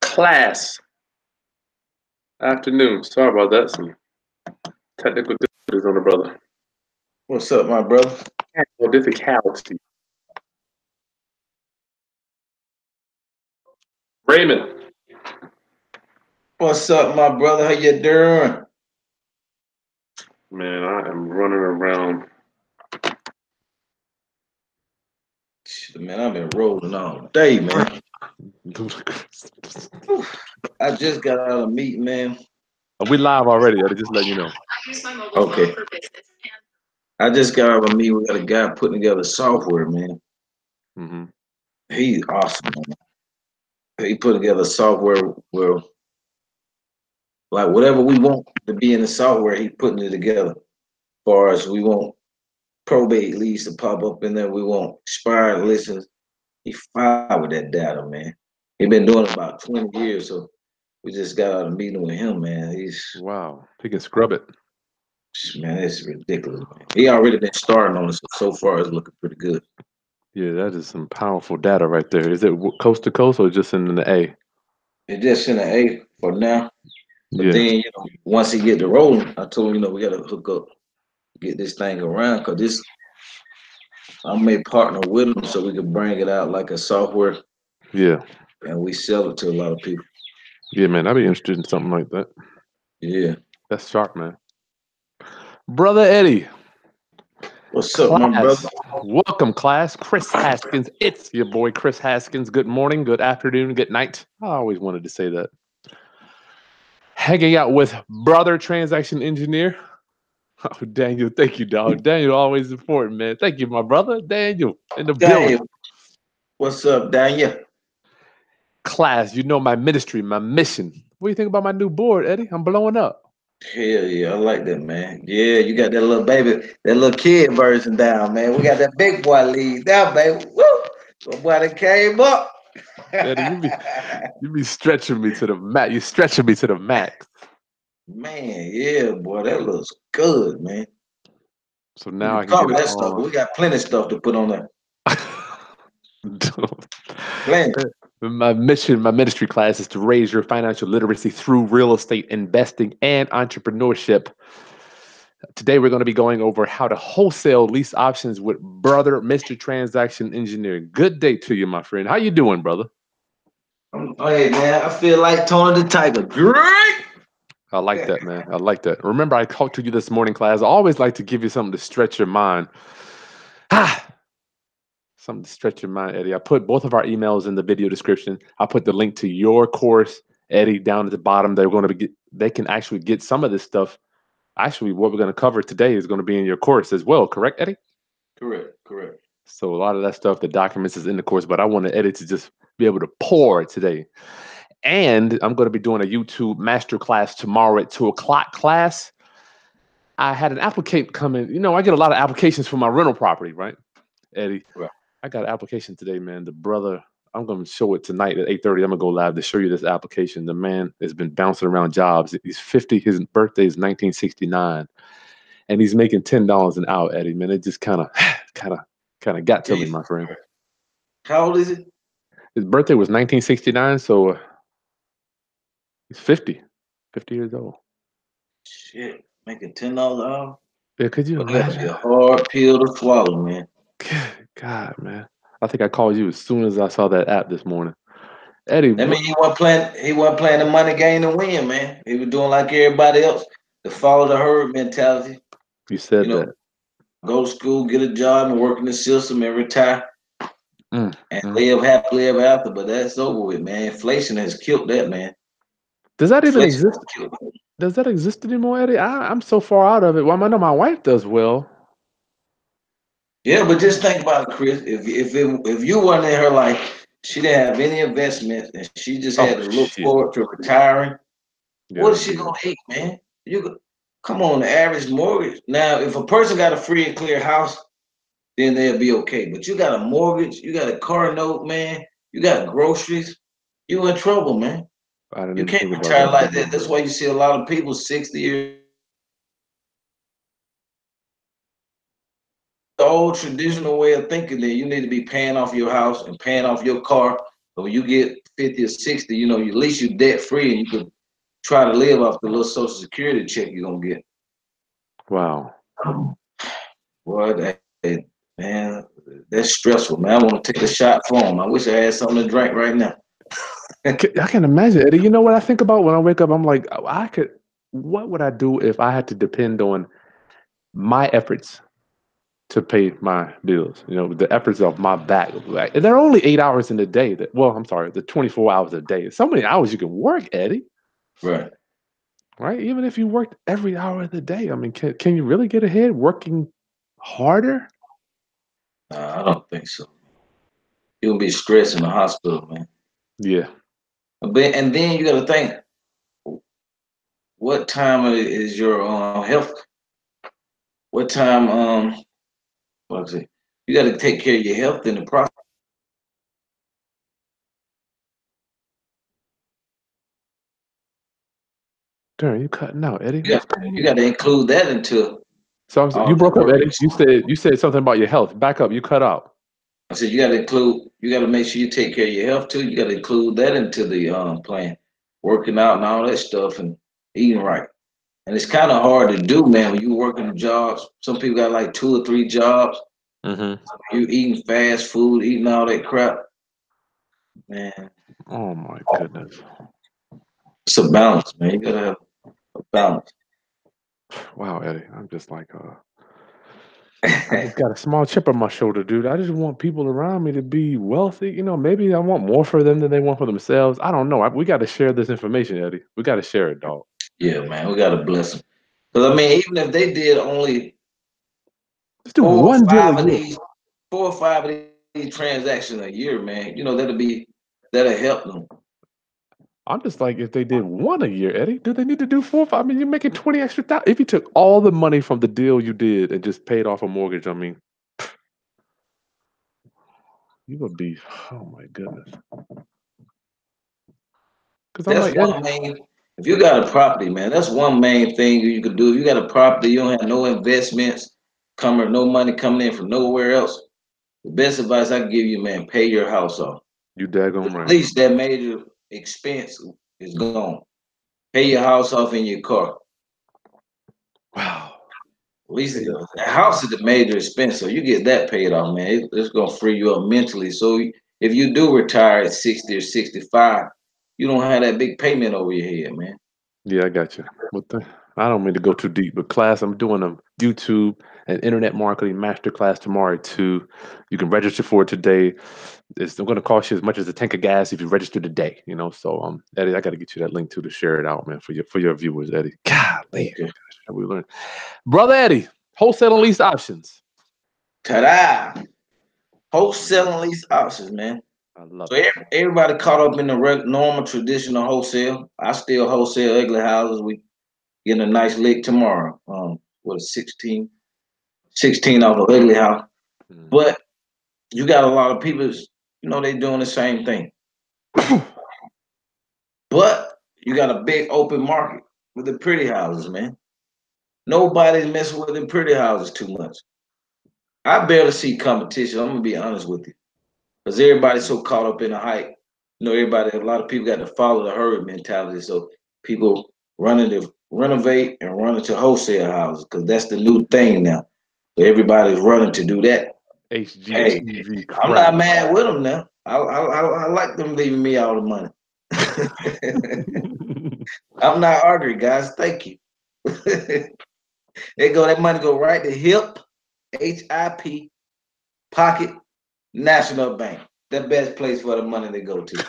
Class. Afternoon. Sorry about that. Some technical difficulties on the brother. What's up, my brother? Well, difficulty. Raymond. What's up, my brother? How you doing? Man, I am running around. Man, I've been rolling all day, man. I just got out of a meeting, man. Are we live already? Or just let you know. Okay. I just got out of a meeting. We got a guy putting together software, man. Mm-hmm. He's awesome, man. He put together software where, like, whatever we want to be in the software, he putting it together. For us, we want probate leads to pop up in there. We want expired listens. He fine with that data, man. He been doing it about 20 years, so we just got out of a meeting with him, man. He's Wow. He can scrub it. man, it's ridiculous. Man. He already been starting on it, so, so far it's looking pretty good. Yeah, that is some powerful data right there. Is it coast to coast or just in the A? It just in the A for now. But Yeah. then, you know, once he get the rolling, I told him, you know, we gotta hook up, get this thing around, cause this I may partner with them so we can bring it out like a software Yeah. and we sell it to a lot of people. Yeah, man. I'd be interested in something like that. Yeah. That's sharp, man. Brother Eddie. What's up, my brother? Welcome, class. Kris Haskins. It's your boy, Kris Haskins. Good morning, good afternoon, good night. I always wanted to say that. Hanging out with brother transaction engineer. Oh, Daniel. Thank you, dog. Daniel, always important, man. Thank you, my brother. Daniel in the building. What's up, Daniel? Class, you know my ministry, my mission. What do you think about my new board, Eddie? I'm blowing up. Hell yeah, I like that, man. Yeah, you got that little baby, that little kid version down, man. We got that big boy lead down, baby. Woo! The boy that came up. Eddie, you be you be stretching me to the mat. You stretching me to the max. Man, yeah, boy, that looks good, man. So now I can cover that stuff. We got plenty of stuff to put on there. Plenty. My mission, my ministry class is to raise your financial literacy through real estate investing and entrepreneurship. Today, we're going to be going over how to wholesale lease options with brother, Mr. Transaction Engineer. Good day to you, my friend. How you doing, brother? Hey, man, I feel like Tony the Tiger. Great. I like that, man. I like that. Remember, I talked to you this morning, class. I always like to give you something to stretch your mind. Ah, something to stretch your mind, Eddie. I put both of our emails in the video description. I put the link to your course, Eddie, down at the bottom. They're going to be, they can actually get some of this stuff. Actually, what we're going to cover today is going to be in your course as well, correct, Eddie? Correct, correct. So a lot of that stuff, the documents is in the course, but I want wanted Eddie to just be able to pour it today. And I'm going to be doing a YouTube master class tomorrow at two o'clock class. I had an applicant come in. You know, I get a lot of applications for my rental property, right? Eddie. Right. I got an application today, man. The brother, I'm going to show it tonight at 8:30. I'm gonna go live to show you this application. The man has been bouncing around jobs. He's 50. His birthday is 1969, and he's making ten dollars an hour, Eddie. Man, it just kind of, kind of, kind of got to me, my friend. How old is it? His birthday was 1969, so uh, he's 50, 50 years old. Shit, making ten dollars an hour. Yeah, could you But that's a hard pill to swallow, man. God, man. I think I called you as soon as I saw that app this morning. Eddie, That mean he wasn't playing. He wasn't playing the money game to win, man. He was doing like everybody else, the follow the herd mentality. you said you know, that. Go to school, get a job, and work in the system, and retire, Mm, and mm. live happily ever after. But that's over with, man. Inflation has killed that, man. Does that even exist? has killed that. Does that exist anymore, Eddie? I, I'm so far out of it. Well, I know my wife does well. Yeah, but just think about it, Kris. If if it, if you weren't in her life, she didn't have any investments, and she just oh, had Oh, to look shit. forward to retiring. Yeah, what is she gonna eat, man? You come on, the average mortgage. Now, if a person got a free and clear house, then they'll be okay. But you got a mortgage, you got a car note, man. You got groceries. You in trouble, man. I didn't You can't retire that. like that. That's why you see a lot of people sixty years the old traditional way of thinking, that you need to be paying off your house and paying off your car. So when you get 50 or 60, you know, at least you're debt free and you can try to live off the little social security check you're gonna get. Wow. What man, that's stressful, man. I want to take a shot for him. I wish I had something to drink right now. I can, imagine, Eddie. You know what I think about when I wake up? I'm like, "Oh, I could. What would I do if I had to depend on my efforts to pay my bills? You know, the efforts of my back. Like, and there are only eight hours in the day. That well, I'm sorry, the 24 hours a day. So many hours you can work, Eddie. Right. Right? Even if you worked every hour of the day, I mean, can can you really get ahead working harder? Nah, I don't think so. You'll be stressed in the hospital, man. Yeah. But and then you got to think, what time is your uh, health? What time? Um, what I say? You got to take care of your health in the process. Darn, you cutting out, Eddie. You got, you got to include that into. So I'm, you broke up. Eddie. You said you said something about your health. Back up. You cut out. I said you got to include. You got to make sure you take care of your health too. You got to include that into the um plan, working out and all that stuff, and eating right. And it's kind of hard to do, man. When you working jobs, some people got like two or three jobs. Mm-hmm. You eating fast food, eating all that crap. Man, Oh my goodness. it's a balance, man. You gotta have a balance. Wow, Eddie. I'm just like, uh, I just got a small chip on my shoulder, dude. I just want people around me to be wealthy. You know, maybe I want more for them than they want for themselves. I don't know. I, we got to share this information, Eddie. We got to share it, dog. yeah, man, we gotta bless them. Because I mean, even if they did only Let's do four or one deal. five a of year. these, four or five of these transactions a year, man, you know that'll be that'll help them. I'm just like, if they did one a year, Eddie, do they need to do four? five? I mean, you're making 20 extra thousand. If you took all the money from the deal you did and just paid off a mortgage, I mean, you would be, oh my goodness. Because I'm That's like, one main. If you got a property, man, that's one main thing you could do. If you got a property, you don't have no investments coming, no money coming in from nowhere else. The best advice I can give you, man, pay your house off. you daggone right. At least that major expense is gone. Pay your house off in your car. Wow. At least the the house is the major expense, so you get that paid off, man. It- it's gonna free you up mentally. So if you do retire at sixty or sixty-five, you don't have that big payment over your head, man. Yeah, I got you. What the? I don't mean to go too deep, but class, I'm doing a YouTube and internet marketing masterclass tomorrow too. You can register for it today. It's going to cost you as much as a tank of gas if you register today. You know, so um, Eddie, I got to get you that link too to share it out, man, for your for your viewers, Eddie. Golly, Okay. we learned, brother Eddie, wholesale and lease options. Ta-da! Wholesale and lease options, man. I love So it. everybody caught up in the normal traditional wholesale. I still wholesale ugly houses. We getting a nice lick tomorrow. Um, what is 16? 16 off of ugly house. Mm. But you got a lot of people, you know, they doing the same thing. But you got a big open market with the pretty houses, man. Nobody's messing with the pretty houses too much. I barely see competition. I'm gonna be honest with you, because everybody's so caught up in the hype. You know, everybody, a lot of people got to follow the herd mentality. So people running to renovate and running to wholesale houses because that's the new thing now. So everybody's running to do that. Hey, I'm not mad with them now. I, I, I, I like them leaving me all the money. I'm not arguing, guys. Thank you. they go, that money go right to HIP, HIP, Pocket, National Bank. The best place for the money to go to.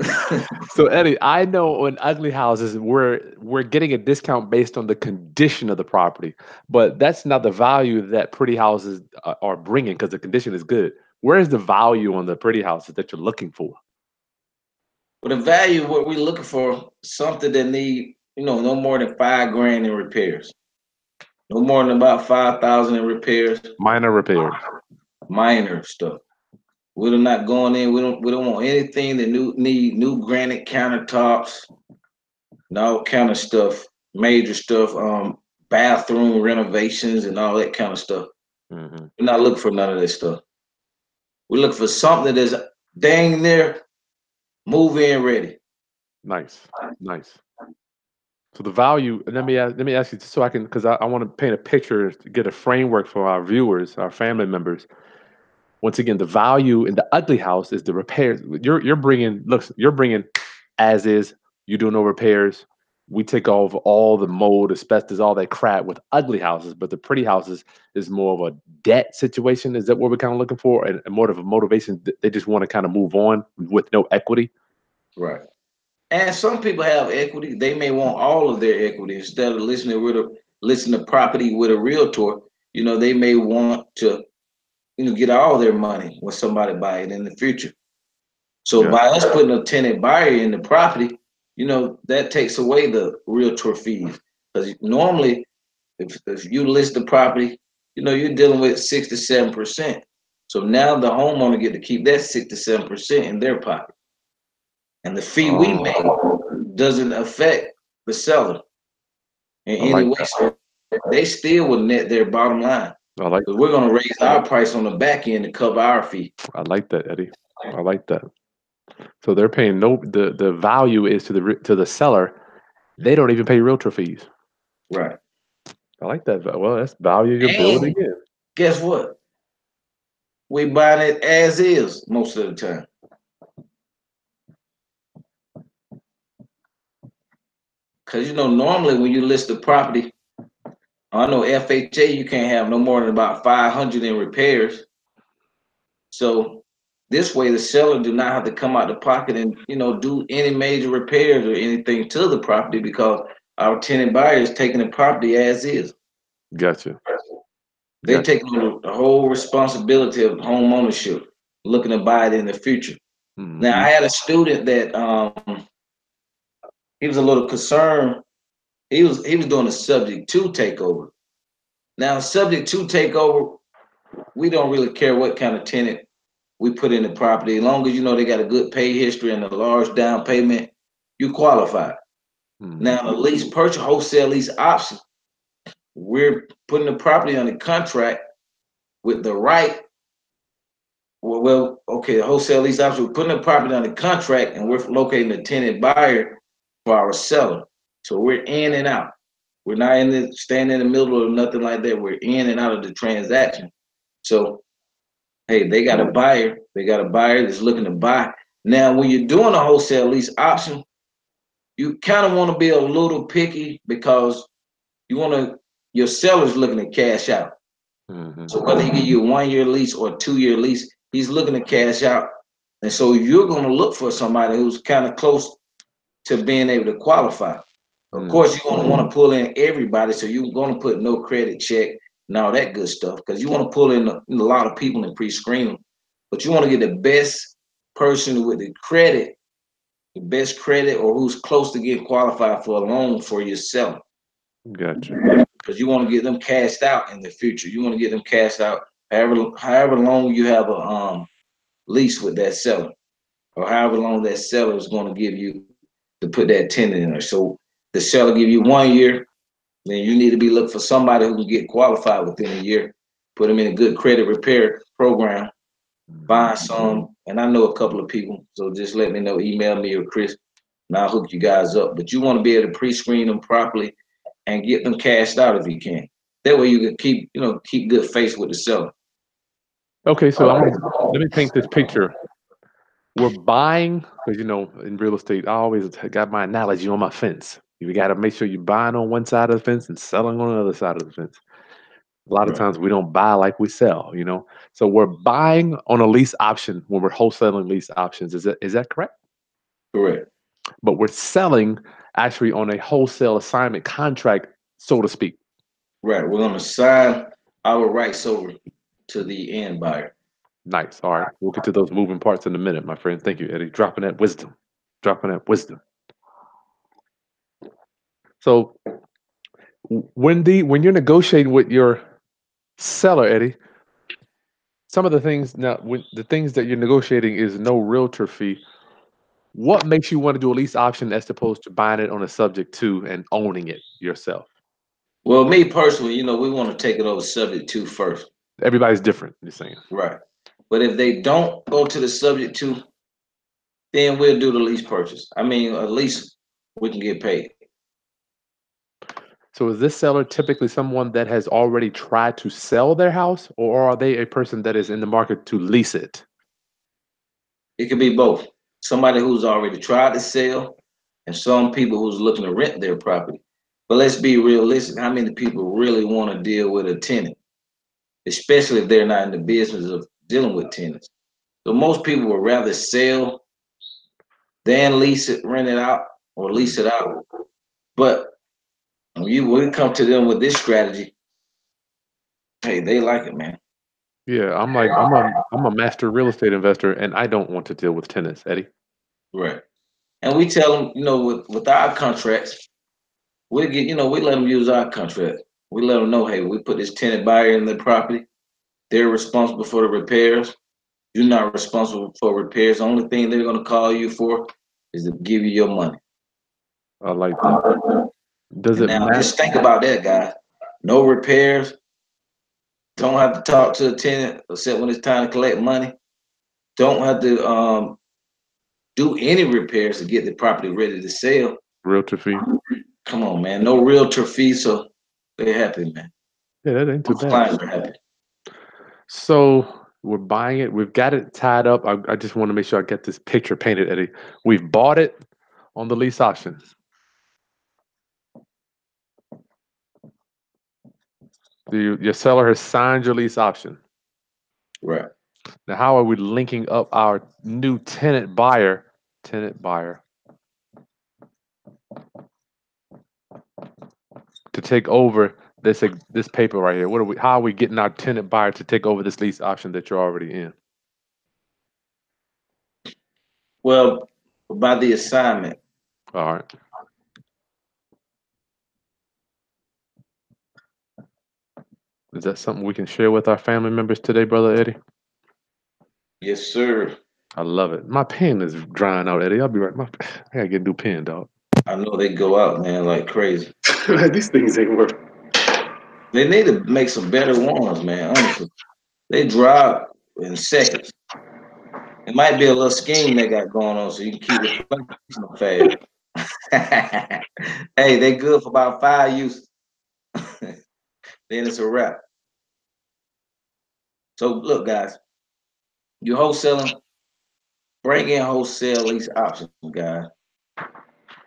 So Eddie, I know in ugly houses we're we're getting a discount based on the condition of the property, but that's not the value that pretty houses uh, are bringing because the condition is good. Where is the value on the pretty houses that you're looking for? Well, the value, what we're looking for, something that need, you know, no more than five grand in repairs. No more than about five thousand in repairs, Minor repairs. minor stuff. We're not going in. We don't. We don't want anything that new need new granite countertops, and all kind of stuff, major stuff. Um, bathroom renovations and all that kind of stuff. hmm We're not looking for none of this stuff. We look for something that's dang near move in ready. Nice, nice. So the value. Let me ask, let me ask you so I can because I, I want to paint a picture to get a framework for our viewers, our family members. Once again, the value in the ugly house is the repairs. You're you're bringing looks. You're bringing as is. You do no repairs. We take off all the mold, asbestos, all that crap with ugly houses. But the pretty houses is more of a debt situation. Is that what we're kind of looking for, and, and more of a motivation? They just want to kind of move on with no equity. Right. And some people have equity. They may want all of their equity instead of listening with a listen to property with a realtor. You know, they may want to, you know, get all their money when somebody buy it in the future. So Yeah. by us putting a tenant buyer in the property, you know, that takes away the realtor fees. Because normally, if if you list the property, you know, you're dealing with six to seven percent. So now the homeowner get to keep that six to seven percent in their pocket. And the fee we Oh. make doesn't affect the seller in I any like way. So they still will net their bottom line. I like we're gonna raise our price on the back end to cover our fee. I like that, Eddie. I like that. So they're paying no the the value is to the to the seller. They don't even pay realtor fees. Right. I like that. Well, that's value you're building in. Guess what? We buy it as is most of the time. Cause you know, normally when you list the property, I know FHA, you can't have no more than about five hundred in repairs. So this way, the seller do not have to come out the pocket and, you know, do any major repairs or anything to the property because our tenant buyer is taking the property as is. Gotcha. They're Gotcha. taking on the whole responsibility of home ownership, looking to buy it in the future. Mhm. Now, I had a student that um, he was a little concerned. He was he was doing a subject to takeover. Now, subject to takeover, we don't really care what kind of tenant we put in the property, as long as you know they got a good pay history and a large down payment, you qualify. Mhm. Now, the lease purchase wholesale lease option, we're putting the property on the contract with the right. Well, well, okay, the wholesale lease option, we're putting the property on the contract and we're locating a tenant buyer for our seller. So we're in and out. We're not in the staying in the middle or nothing like that. We're in and out of the transaction. So hey, they got a buyer, they got a buyer that's looking to buy. Now, when you're doing a wholesale lease option, you kind of want to be a little picky because you want to your seller's looking to cash out. Mhm. So whether he give you a one year lease or a two year lease, he's looking to cash out. And so you're going to look for somebody who's kind of close to being able to qualify. Of Mm. course, you're going to want to pull in everybody. So you're going to put no credit check and all that good stuff because you want to pull in a, a lot of people and pre screen them. But you want to get the best person with the credit, the best credit, or who's close to getting qualified for a loan for yourself Gotcha. because you want to get them cashed out in the future. You want to get them cashed out however however long you have a um lease with that seller, or however long that seller is going to give you to put that tenant in there. So the seller give you one year, then you need to be looking for somebody who can get qualified within a year. Put them in a good credit repair program. Find some, and I know a couple of people. So just let me know. Email me or Kris, and I'll hook you guys up. But you want to be able to pre-screen them properly and get them cashed out if you can. That way you can keep, you know, keep good face with the seller. Okay, so I'm let me paint this picture. We're buying because you know in real estate, I always got my analogy on my fence. You got to make sure you're buying on one side of the fence and selling on the other side of the fence. A lot of times we don't buy like we sell, you know. So we're buying on a lease option when we're wholesaling lease options. Is that is that correct? Correct. But we're selling actually on a wholesale assignment contract, so to speak. Right. We're gonna sign our rights over to the end buyer. Nice. All right. We'll get to those moving parts in a minute, my friend. Thank you, Eddie. Dropping that wisdom. Dropping that wisdom. So when the when you're negotiating with your seller, Eddie, some of the things now when the things that you're negotiating is no realtor fee. What makes you want to do a lease option as opposed to buying it on a subject to and owning it yourself? Well, me personally, you know, we want to take it over subject to first. everybody's different. You're saying Right. But if they don't go to the subject to, then we'll do the lease purchase. I mean, at least we can get paid. So. Is this seller typically someone that has already tried to sell their house, or are they a person that is in the market to lease it? It could be both. Somebody who's already tried to sell and some people who's looking to rent their property. But let's be realistic. How many people really want to deal with a tenant? Especially if they're not in the business of dealing with tenants. So most people would rather sell than lease it, rent it out, or lease it out. But you you come to them with this strategy, hey, they like it, man. Yeah, I'm like I'm a I'm a master real estate investor, and I don't want to deal with tenants, Eddie. Right. And we tell them, you know, with, with our contracts, we get, you know, we let them use our contract. We let them know, hey, we put this tenant buyer in the property. They're responsible for the repairs. You're not responsible for repairs. The only thing they're gonna call you for is to give you your money. I like that. Does it Now matter? just think about that, guys. No repairs. Don't have to talk to a tenant except when it's time to collect money. Don't have to um do any repairs to get the property ready to sell. Realtor fee? Come on, man. No realtor fee, so they're happy, man. Yeah, that ain't too Most bad. clients are happy. So we're buying it. We've got it tied up. I, I just want to make sure I get this picture painted, Eddie. We've bought it on the lease option. The, your seller has signed your lease option. Right. Now, how are we linking up our new tenant buyer? Tenant buyer to take over this this paper right here. What are we? How are we getting our tenant buyer to take over this lease option that you're already in? Well, by the assignment, All right. Is that something we can share with our family members today, brother Eddie? yes, sir. I love it. My pen is drying out, Eddie. I'll be right. My, I gotta get a new pen, dog. I know they go out, man, like crazy. These things ain't working. They need to make some better ones, man. Honestly, they dry in seconds. It might be a little scheme they got going on, so you can keep it fast. hey, they good for about five uses. Then it's a wrap. So look, guys, you wholesaling, bring in wholesale lease options, guys.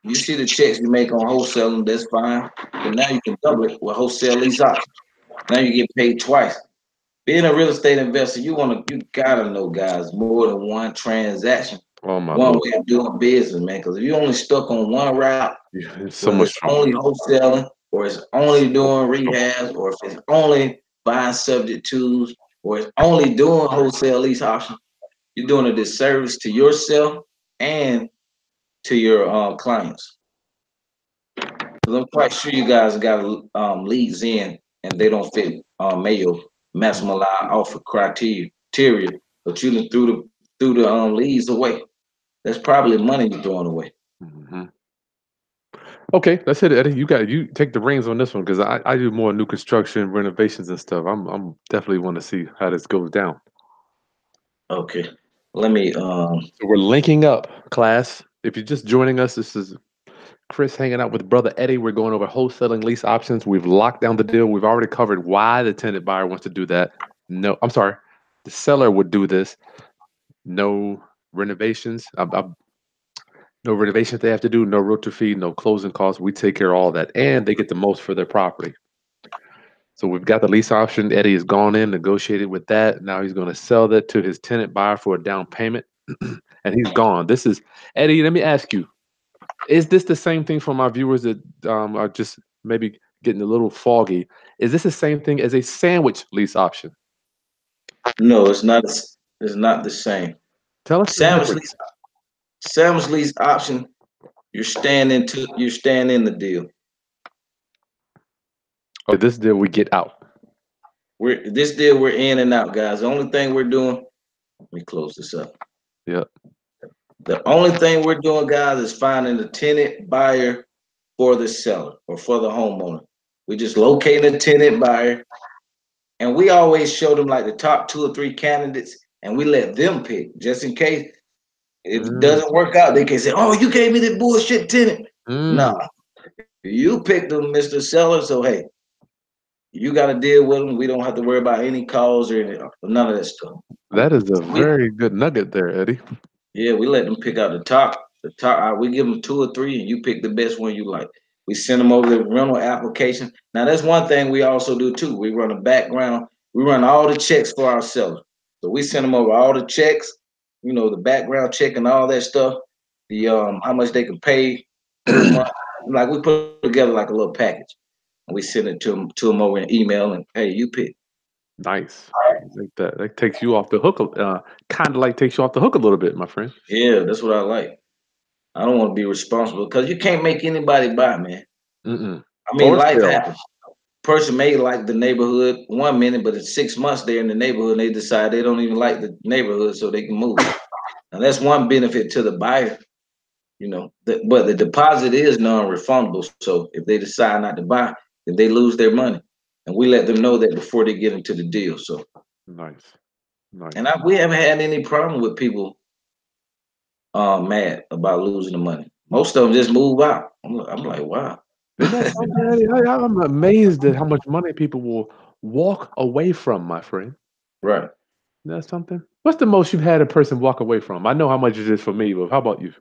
You see the checks you make on wholesaling, that's fine. But now you can double it with wholesale lease options. Now you get paid twice. Being a real estate investor, you wanna you gotta know, guys, more than one transaction, Oh my one lord. way of doing business, man. Because if you only stuck on one route, Yeah, it's so much only wholesaling, or it's only doing rehabs, or if it's only buying subject twos, or it's only doing wholesale lease options, you're doing a disservice to yourself and to your uh, clients. I'm quite sure you guys got um, leads in and they don't fit uh, Mayo maximum offer criteria, criteria, but you threw the threw the um, leads away. That's probably money you're throwing away. Mhm. Okay, that's it, Eddie. You got you take the reins on this one because I, I do more new construction, renovations, and stuff. I'm I'm definitely want to see how this goes down. Okay, let me um So we're linking up, class. If you're just joining us, this is Kris hanging out with brother Eddie. We're going over wholesaling lease options. We've locked down the deal. We've already covered why the tenant buyer wants to do that. No, I'm sorry, the seller would do this. No renovations. I'm, I'm- no renovations they have to do. No realtor fee. No closing costs. We take care of all that, and they get the most for their property. So we've got the lease option. Eddie has gone in, negotiated with that. Now he's going to sell that to his tenant buyer for a down payment, and he's gone. This is Eddie. Let me ask you: Is this the same thing for my viewers that um, are just maybe getting a little foggy? Is this the same thing as a sandwich lease option? no, it's not it's not the same. Tell us. Sandwich lease sandwich lease option, you're standing to you're standing in the deal. Oh, this deal we get out. We're this deal we're in and out, guys. The only thing we're doing, let me close this up. Yep. The only thing we're doing, guys, is finding a tenant buyer for the seller or for the homeowner. We just locate a tenant buyer and we always show them like the top two or three candidates, and we let them pick just in case it Mm. doesn't work out, they can say, "Oh, you gave me the bullshit tenant." Mm. No, you picked them, Mister Seller. So hey, you got to deal with them. We don't have to worry about any calls or any, none of that stuff. That is a We- very good nugget there, Eddie. Yeah, we let them pick out the top. The top. uh, We give them two or three, and you pick the best one you like. We send them over the rental application. Now that's one thing we also do too. We run a background. We run all the checks for ourselves. So we send them over all the checks. You know, the background check and all that stuff. The um, how much they can pay. like we put together like a little package. And we send it to them to them over an email and hey, you pick. Nice. Like that. That takes you off the hook. Uh, kind of like takes you off the hook a little bit, my friend. Yeah, that's what I like. I don't want to be responsible because you can't make anybody buy, man. Mm-mm. I mean, Or life happens. Person may like the neighborhood one minute, but in six months they're in the neighborhood and they decide they don't even like the neighborhood, so they can move. And that's one benefit to the buyer, you know. The, but the deposit is non-refundable. So if they decide not to buy, then they lose their money. And we let them know that before they get into the deal. So Nice. Nice. and I, we haven't had any problem with people uh, mad about losing the money. Most of them just move out. I'm, I'm like, wow. Isn't that something, Eddie? I, I'm amazed at how much money people will walk away from, my friend. Right. Isn't that something? What's the most you've had a person walk away from? I know how much it is for me, but how about you?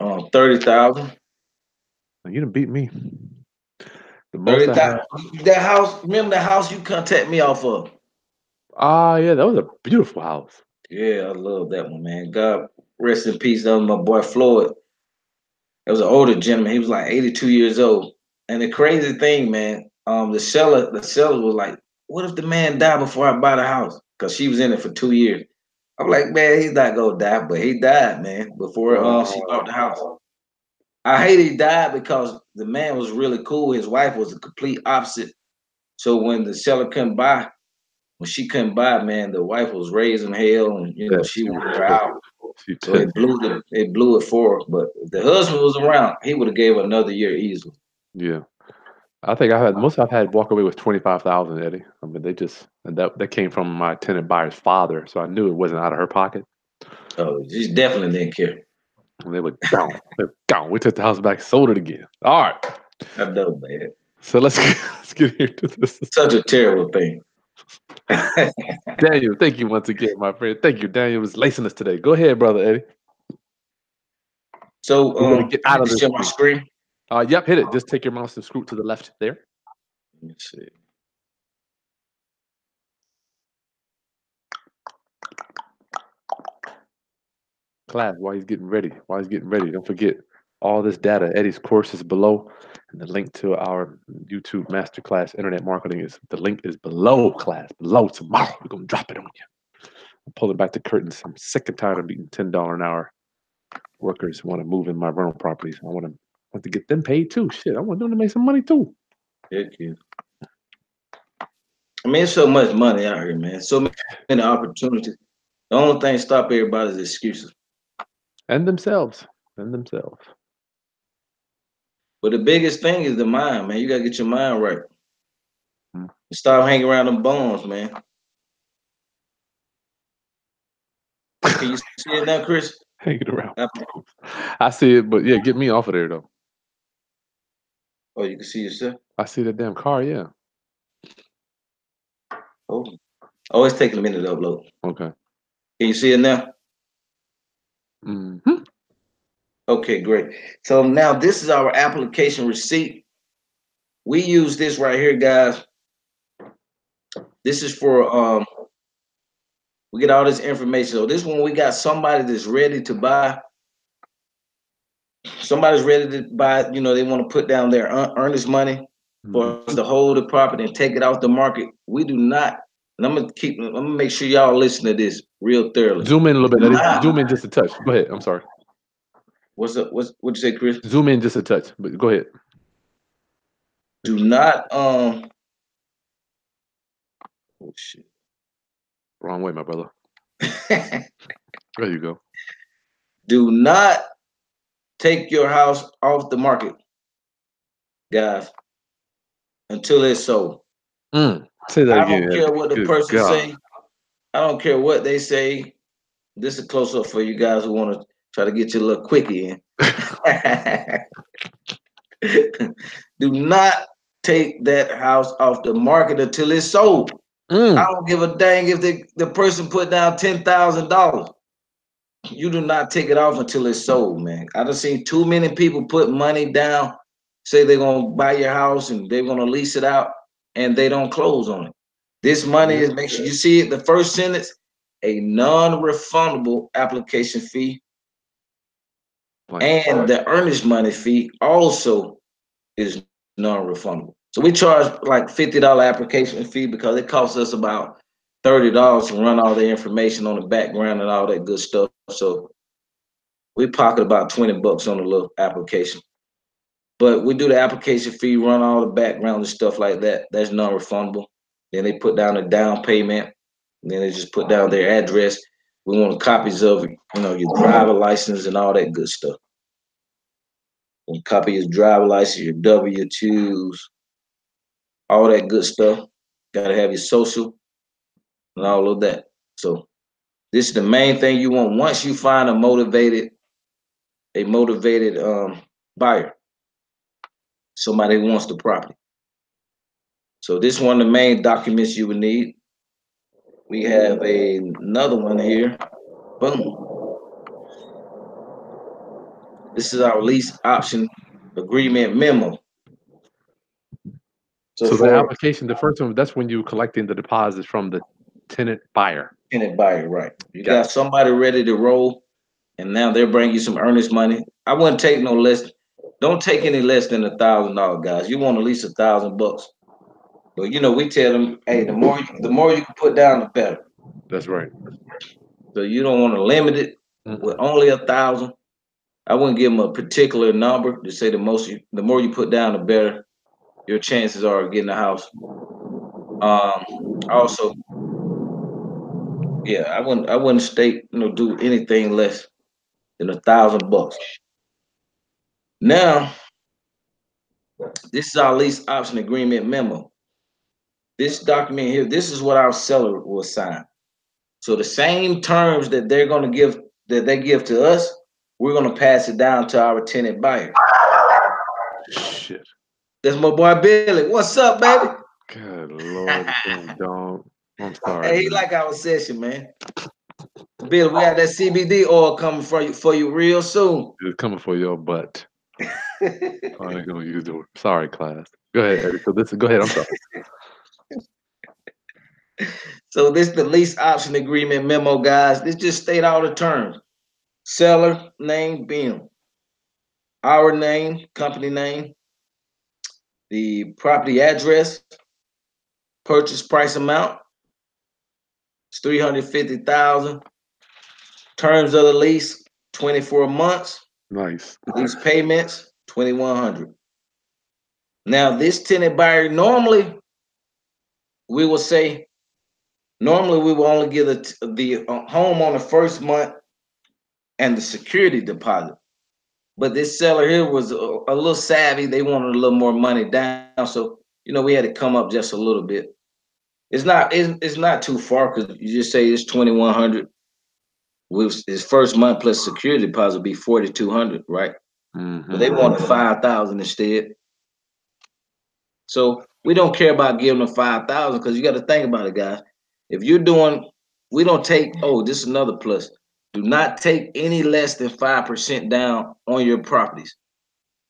Um, thirty thousand. You didn't beat me. The most Thirty had- That house. Remember the house you contact me off of? Ah, yeah, that was a beautiful house. Yeah, I love that one, man. God rest in peace. That was my boy Floyd. It was an older gentleman. He was like 82 years old. And the crazy thing, man, um, the seller, the seller was like, "What if the man died before I buy the house?" Because she was in it for two years. I'm like, man, he's not gonna die, but he died, man, before uh, she bought the house. I hate he died because the man was really cool. His wife was a complete opposite. So when the seller couldn't buy, when she couldn't buy, man, the wife was raising hell, and you know she was out. So it blew the it blew it for her. But if the husband was around, he would have gave her another year easily. Yeah. I think I had most I've had walk away with twenty five thousand, Eddie. I mean, they just and that that came from my tenant buyer's father, so I knew it wasn't out of her pocket. Oh, she definitely didn't care. And they were gone. They were gone. We took the house back, sold it again. All right. I know, man. So let's get, let's get here to this. Such a terrible thing. Daniel, thank you once again, my friend. Thank you. Daniel was lacing us today. Go ahead, brother Eddie. So um, get out of this my screen. Uh, yep, hit it. Just take your mouse and screw to the left there. Let me see. Class, while he's getting ready, while he's getting ready, don't forget all this data. Eddie's course is below, and the link to our YouTube masterclass internet marketing is the link is below class. Below tomorrow, we're gonna drop it on you. I'm pulling back the curtains. I'm sick and tired of beating ten dollar an hour. Workers want to move in my rental properties. I want to want to get them paid too. Shit, I want them to make some money too. Heck yeah. I mean, it's so much money out here, man. So many opportunities. The only thing stop everybody is excuses. And themselves. And themselves. But the biggest thing is the mind, man. You gotta get your mind right. Mm. Stop hanging around them bones, man. Can you see it now, Kris? Hanging around. I see it, but yeah, get me off of there though. Oh, you can see yourself. I see that damn car, yeah. Oh, oh, it's taking a minute to upload. Okay. Can you see it now? hmm Okay, great. So now this is our application receipt. We use this right here, guys. This is for um we get all this information. So this one we got somebody that's ready to buy. Somebody's ready to buy, you know, they want to put down their earnest money for us to hold the property and take it off the market. We do not, and I'm gonna keep I'm gonna make sure y'all listen to this real thoroughly. Zoom in a little bit. Nah. Zoom in just a touch. Go ahead. I'm sorry. What's up? What's what'd you say, Kris? Zoom in just a touch, but go ahead. Do not um oh shit. Wrong way, my brother. There you go. do not take your house off the market, guys, until it's sold. Mm. Say that I don't care what the Good person God. say. I don't care what they say. This is close up for you guys who want to try to get your little quickie in. Do not take that house off the market until it's sold. Mm. I don't give a dang if the, the person put down ten thousand dollars. You do not take it off until it's sold, man. I done seen too many people put money down, say they're gonna buy your house and they're gonna lease it out, and they don't close on it. This money is make sure you see it. The first sentence, a non-refundable application fee, and the earnest money fee also is non-refundable. So we charge like fifty dollar application fee because it costs us about thirty dollars to run all the information on the background and all that good stuff. So we pocket about twenty bucks on the little application. But we do the application fee, run all the background and stuff like that. That's non-refundable. Then they put down a down payment. Then they just put down their address. We want copies of you know your driver license and all that good stuff. And copy your driver license, your W twos, all that good stuff. Gotta have your social and all of that. So this is the main thing you want. Once you find a motivated, a motivated um buyer, somebody who wants the property. So this one of the main documents you would need. We have a, another one here. Boom. This is our lease option agreement memo. So, so for the application, the first one, that's when you're collecting the deposits from the tenant buyer. tenant buyer, right? You Got got somebody ready to roll, and now they're bringing you some earnest money. I wouldn't take no less. Don't take any less than a thousand dollars, guys. You want at least a thousand bucks. But you know, we tell them, hey, the more you, the more you can put down, the better. That's right. So you don't want to limit it Mhm. with only a thousand. I wouldn't give them a particular number to say the most you, the more you put down, the better your chances are of getting a house. Um, also, yeah, I wouldn't, I wouldn't state, you know, do anything less than a thousand bucks. Now, this is our lease option agreement memo. This document here, this is what our seller will sign. So the same terms that they're gonna give, that they give to us, we're gonna pass it down to our tenant buyer. Shit. That's my boy Billy. What's up, baby? Good lord, dog. I'm sorry. Hey, he like our session, man. Bill, we got that CBD oil coming for you for you real soon. It's coming for your butt. I ain't gonna use the word. Sorry, class. Go ahead, Eddie. So this go ahead. I'm sorry. So this the lease option agreement memo, guys. This just state all the terms. Seller name, BIM. Our name, company name, the property address, purchase price amount. It's three hundred fifty thousand. Terms of the lease, twenty-four months. Nice. Lease payments, twenty-one hundred. Now, this tenant buyer, normally, we will say, normally we will only give the, the uh, home on the first month and the security deposit. But this seller here was a, a little savvy. They wanted a little more money down. So, you know, we had to come up just a little bit. It's not, it's, it's not too far because you just say it's twenty-one hundred. With his first month plus security deposit be forty-two hundred, right? But they mm-hmm. wanted five thousand instead. So we don't care about giving them five thousand because you got to think about it, guys. If you're doing, we don't take. Oh, this is another plus. Do not take any less than five percent down on your properties.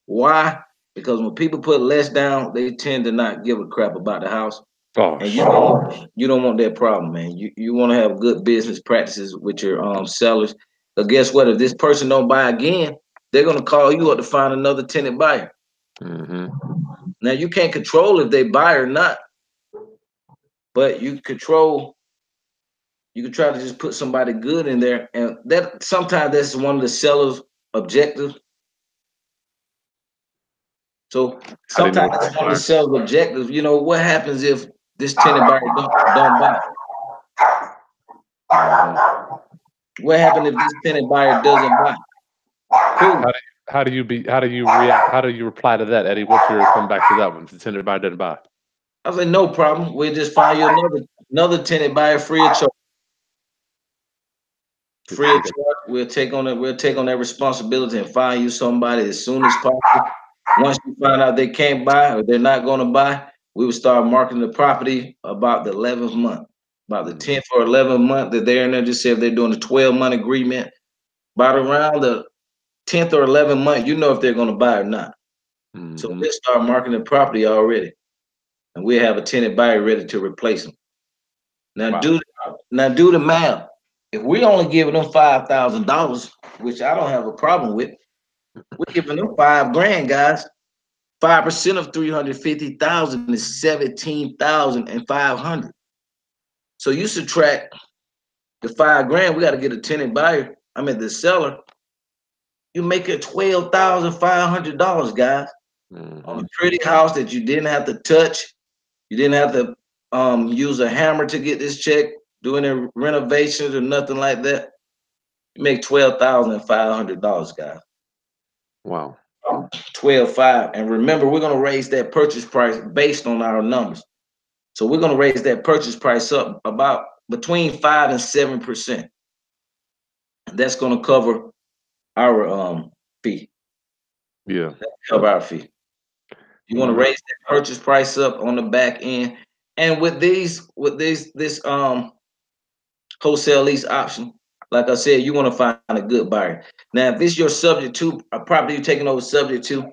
Why? Because when people put less down, they tend to not give a crap about the house, Oh, and you don't you don't want that problem, man. You you want to have good business practices with your um sellers. But guess what? If this person don't buy again, they're gonna call you up to find another tenant buyer. Mhm. Now you can't control if they buy or not, but you control. You can try to just put somebody good in there, and that sometimes that's one of the seller's objectives. So I didn't know sometimes that. that's one of the seller's objectives. You know what happens if this tenant buyer don't, don't buy? What happens if this tenant buyer doesn't buy? Cool. How do you be? How do you react? How do you reply to that, Eddie? What's your come back to that one? The tenant buyer didn't buy. I was like, no problem. We'll just find you another another tenant buyer free of charge. Free of charge. We'll take on it. We'll take on that responsibility and find you somebody as soon as possible. Once you find out they can't buy or they're not going to buy, we would start marketing the property about the 11th month, about the 10th or 11th month that they're in there. Just say if they're doing a 12 month agreement, about around the 10th or 11th month, you know if they're going to buy or not. Mm-hmm. So we'll start marketing the property already, and we have a tenant buyer ready to replace them. Now wow. do now do the math. If we're only giving them five thousand dollars, which I don't have a problem with, we're giving them five grand, guys. Five percent of three hundred fifty thousand is seventeen thousand and five hundred. So you subtract the five grand, we got to get a tenant buyer. I mean the seller. You make it twelve thousand five hundred dollars, guys, mm-hmm. on a pretty house that you didn't have to touch. You didn't have to um, use a hammer to get this check doing any renovations or nothing like that, you make twelve thousand five hundred dollars, guys. Wow. Twelve five. And remember, we're gonna raise that purchase price based on our numbers. So we're gonna raise that purchase price up about between five and seven percent. That's gonna cover our um fee. Yeah. Cover our fee. You want to raise that purchase price up on the back end. And with these, with these, this um wholesale lease option, like I said, you want to find a good buyer. Now, if it's your subject to a property you're taking over subject to,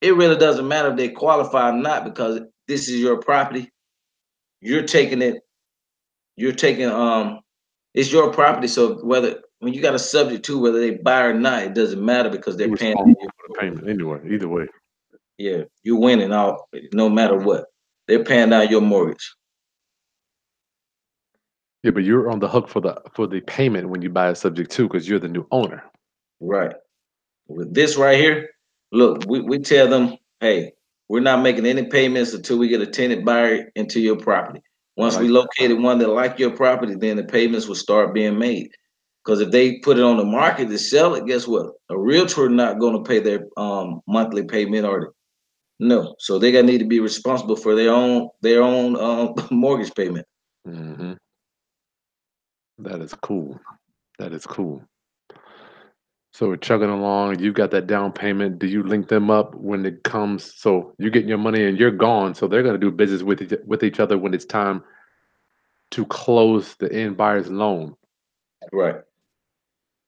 it really doesn't matter if they qualify or not because this is your property. You're taking it, you're taking um it's your property. So whether when you got a subject to whether they buy or not, it doesn't matter because they're paying for the payment anyway, either way. Yeah, you're winning out no matter what. They're paying down your mortgage. Yeah, but you're on the hook for the for the payment when you buy a subject to, because you're the new owner. Right. With this right here, look, we, we tell them, hey, we're not making any payments until we get a tenant buyer into your property. Once like we located one that like your property, then the payments will start being made. Because if they put it on the market to sell it, guess what? A realtor not going to pay their um, monthly payment or no. So they got need to be responsible for their own their own um, mortgage payment. Mm-hmm. That is cool. That is cool. So we're chugging along. You got that down payment. Do you link them up when it comes? So you're getting your money and you're gone. So they're going to do business with each, with each other when it's time to close the end buyer's loan. Right.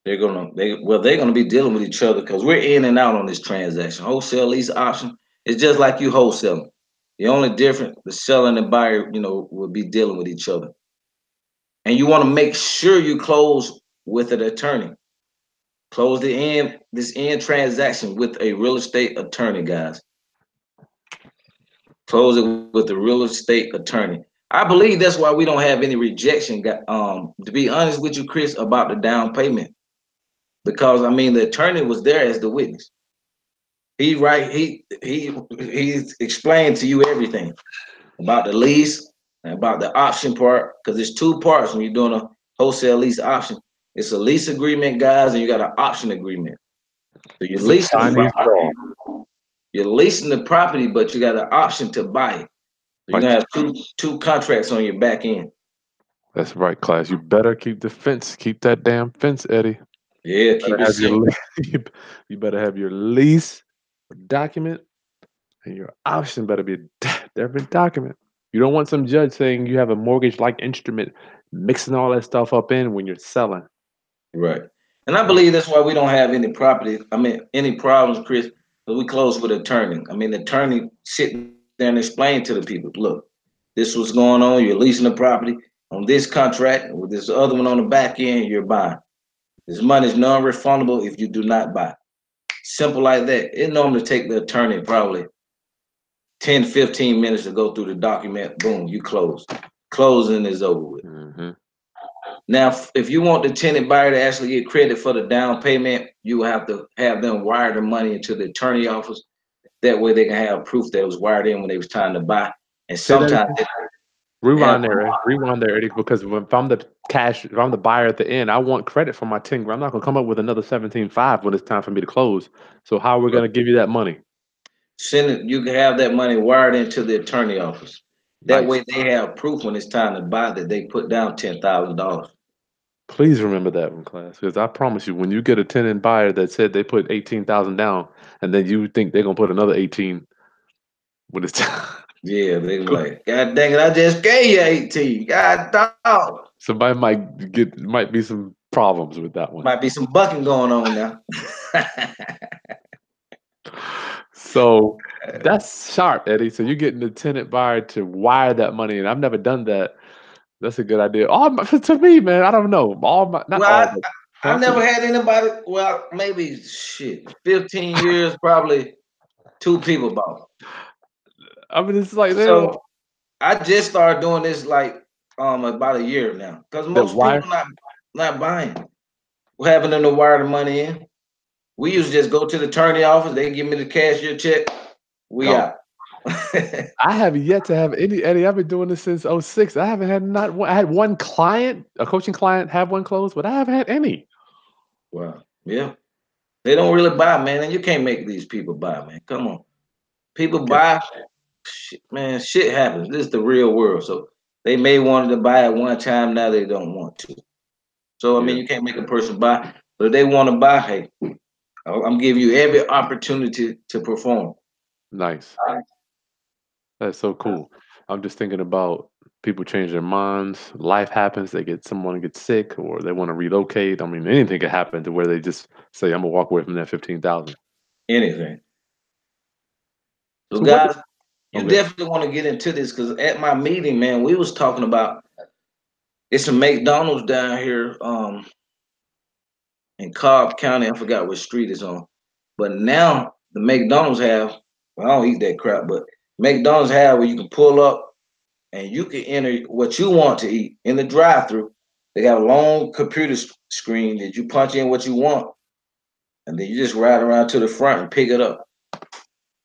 They're gonna they well they're gonna be dealing with each other because we're in and out on this transaction. Wholesale lease option. It's just like you wholesaling. The only difference, the seller and the buyer, you know, will be dealing with each other and you want to make sure you close with an attorney. Close the end this end transaction with a real estate attorney, guys. Close it with a real estate attorney. I believe that's why we don't have any rejection. Um, to be honest with you, Kris, about the down payment, because I mean the attorney was there as the witness. He right he he he explained to you everything about the lease, about the option part, because there's two parts when you're doing a wholesale lease option. It's a lease agreement, guys, and you got an option agreement. So you're leasing, the property. you're leasing the property, but you got an option to buy it. You're gonna have two two contracts on your back end. That's right, class. You better keep the fence. Keep that damn fence, Eddie. Yeah, keep it your, You better have your lease document, and your option better be a different document. You don't want some judge saying you have a mortgage like instrument mixing all that stuff up in when you're selling. Right. And I believe that's why we don't have any property, I mean, any problems, Kris, we close with attorney. I mean, the attorney sitting there and explain to the people, look, this was going on, you're leasing the property on this contract, with this other one on the back end, you're buying. This money is non-refundable if you do not buy. Simple like that. It normally take the attorney probably 10, 15 minutes to go through the document, boom, you close. Closing is over with. Mm-hmm. Now, if you want the tenant buyer to actually get credit for the down payment, you have to have them wire the money into the attorney office. That way they can have proof that it was wired in when they was trying to buy. And sometimes rewind there, rewind there, Eddie, because if I'm the cash, if I'm the buyer at the end, I want credit for my 10 grand. I'm not gonna come up with another 17.5 when it's time for me to close. So how are we gonna give you that money? Send it, you can have that money wired into the attorney office. That Nice. way they have proof when it's time to buy that they put down ten thousand dollars. Please remember that one, class, because I promise you, when you get a tenant buyer that said they put eighteen thousand down, and then you think they're gonna put another eighteen when it's time, Yeah, they're like, God dang it, I just gave you 18. God dog. somebody might get might be some problems with that one. Might be some bucking going on now. So that's sharp, Eddie. So you're getting the tenant buyer to wire that money, and I've never done that. That's a good idea. All my, to me, man, I don't know. All my not Well, all, I- I never had anybody, well, maybe shit, 15 years, probably two people bought. I mean, it's like So I just started doing this like um about a year now. Because most people not not buying. We're having them to wire the money in. We used to just go to the attorney office, they give me the cashier check, we Go. out. I have yet to have any Eddie. I've been doing this since 06. I haven't had not one. I had one client, a coaching client, have one close, but I haven't had any. Wow. Yeah. They don't really buy, man, and you can't make these people buy, man. Come on. People buy, shit, man, shit happens. This is the real world. So they may wanted to buy at one time, now they don't want to. So I mean, you can't make a person buy, but if they want to buy, hey, I'm giving you every opportunity to perform. Nice. That's so cool. I'm just thinking about people change their minds. Life happens. They get someone gets sick, or they want to relocate. I mean, anything could happen to where they just say, "I'm gonna walk away from that fifteen thousand. Anything. So, So what guys, you Okay. definitely want to get into this because at my meeting, man, we was talking about it's a McDonald's down here um in Cobb County. I forgot what street it's on. But now the McDonald's have well, I don't eat that crap, but McDonald's have where you can pull up and you can enter what you want to eat in the drive-through. They got a long computer screen that you punch in what you want, and then you just ride around to the front and pick it up.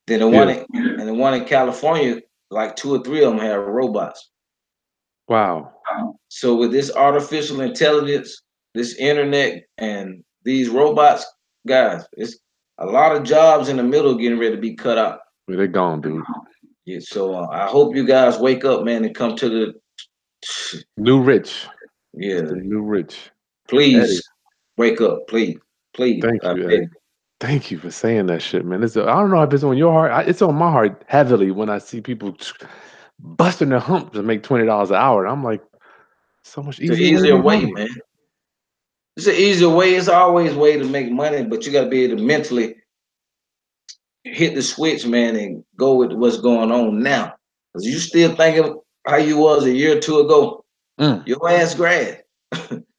Then the one in, and the one in California, like two or three of them have robots. Wow. So with this artificial intelligence, this internet, and these robots, guys, it's a lot of jobs in the middle getting ready to be cut out. They're gone, dude. Yeah, so uh, I hope you guys wake up, man, and come to the New rich. yeah. The new rich. Please Eddie. wake up, please, please. Thank I you, Eddie. Thank you for saying that shit, man. It's, I don't know if it's on your heart. I, it's on my heart heavily when I see people busting their hump to make twenty dollars an hour. I'm like, so much It's easier. an easier way, money. man. It's an easier way. It's always a way to make money, but you got to be able to mentally hit the switch, man, and go with what's going on now. Cause you still thinking how you was a year or two ago. Mm. Your ass grass.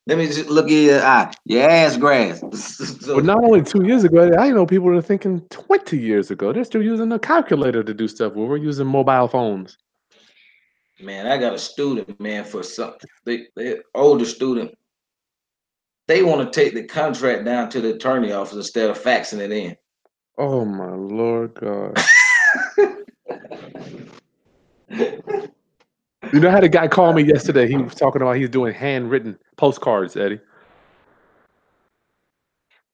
Let me just look in your eye. Your ass grass. So- But not only two years ago, I know people are thinking 20 years ago. They're still using a calculator to do stuff where we're using mobile phones. Man, I got a student, man, for some they, they older student. They want to take the contract down to the attorney office instead of faxing it in. Oh my Lord God. you know, how the guy called me yesterday. He was talking about he's doing handwritten postcards, Eddie.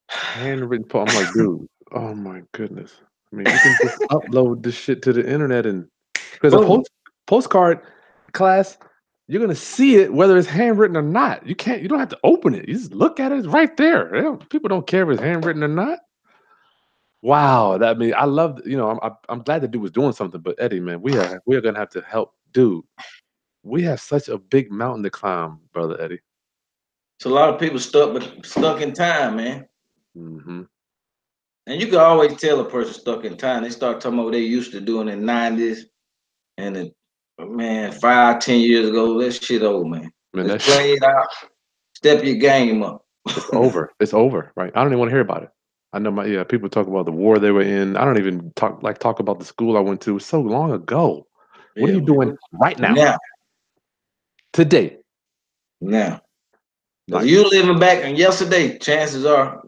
Handwritten po- I'm like, dude, oh my goodness. I mean, you can just upload this shit to the internet and because a post, postcard class, you're gonna see it whether it's handwritten or not. You can't, you don't have to open it. You just look at it, it's right there. Don't- people don't care if it's handwritten or not. Wow, that I mean, I love you know, I'm I'm- glad the dude was doing something, but Eddie, man, we are we are gonna have to help, dude. We have such a big mountain to climb, brother Eddie. So a lot of people stuck but stuck in time, man. Mm-hmm. And you can always tell a person stuck in time. They start talking about what they used to do in the nineties and the man, five, ten years ago, that shit old, man. Man, that's play it out. Step your game up. it's over. It's over, right? I don't even want to hear about it. I know my yeah, people talk about the war they were in. I don't even talk like talk about the school I went to. So long ago. What are you doing right now? Now, Today. now. Like, If you living back in yesterday, chances are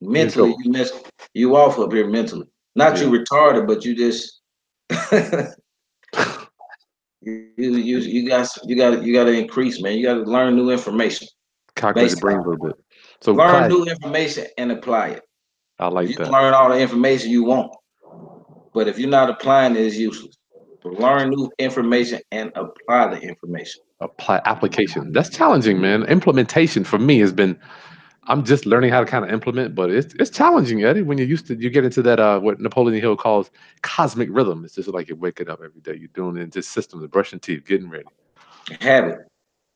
mentally you mess you off up here mentally. Not you retarded, but you just you, you you got you got you got to increase, man. You got to learn new information. basically. brain a little bit. So Learn new information and apply it. I like you that. can learn all the information you want, but if you're not applying it, it's useless. learn new information and apply the information. Apply application. That's challenging, man. Implementation for me has been. I'm just learning how to kind of implement, but it's it's challenging, Eddie. When you're used to, you get into that uh, what Napoleon Hill calls cosmic rhythm. It's just like you're waking up every day. You're doing it in this system, brushing teeth, getting ready. Habit.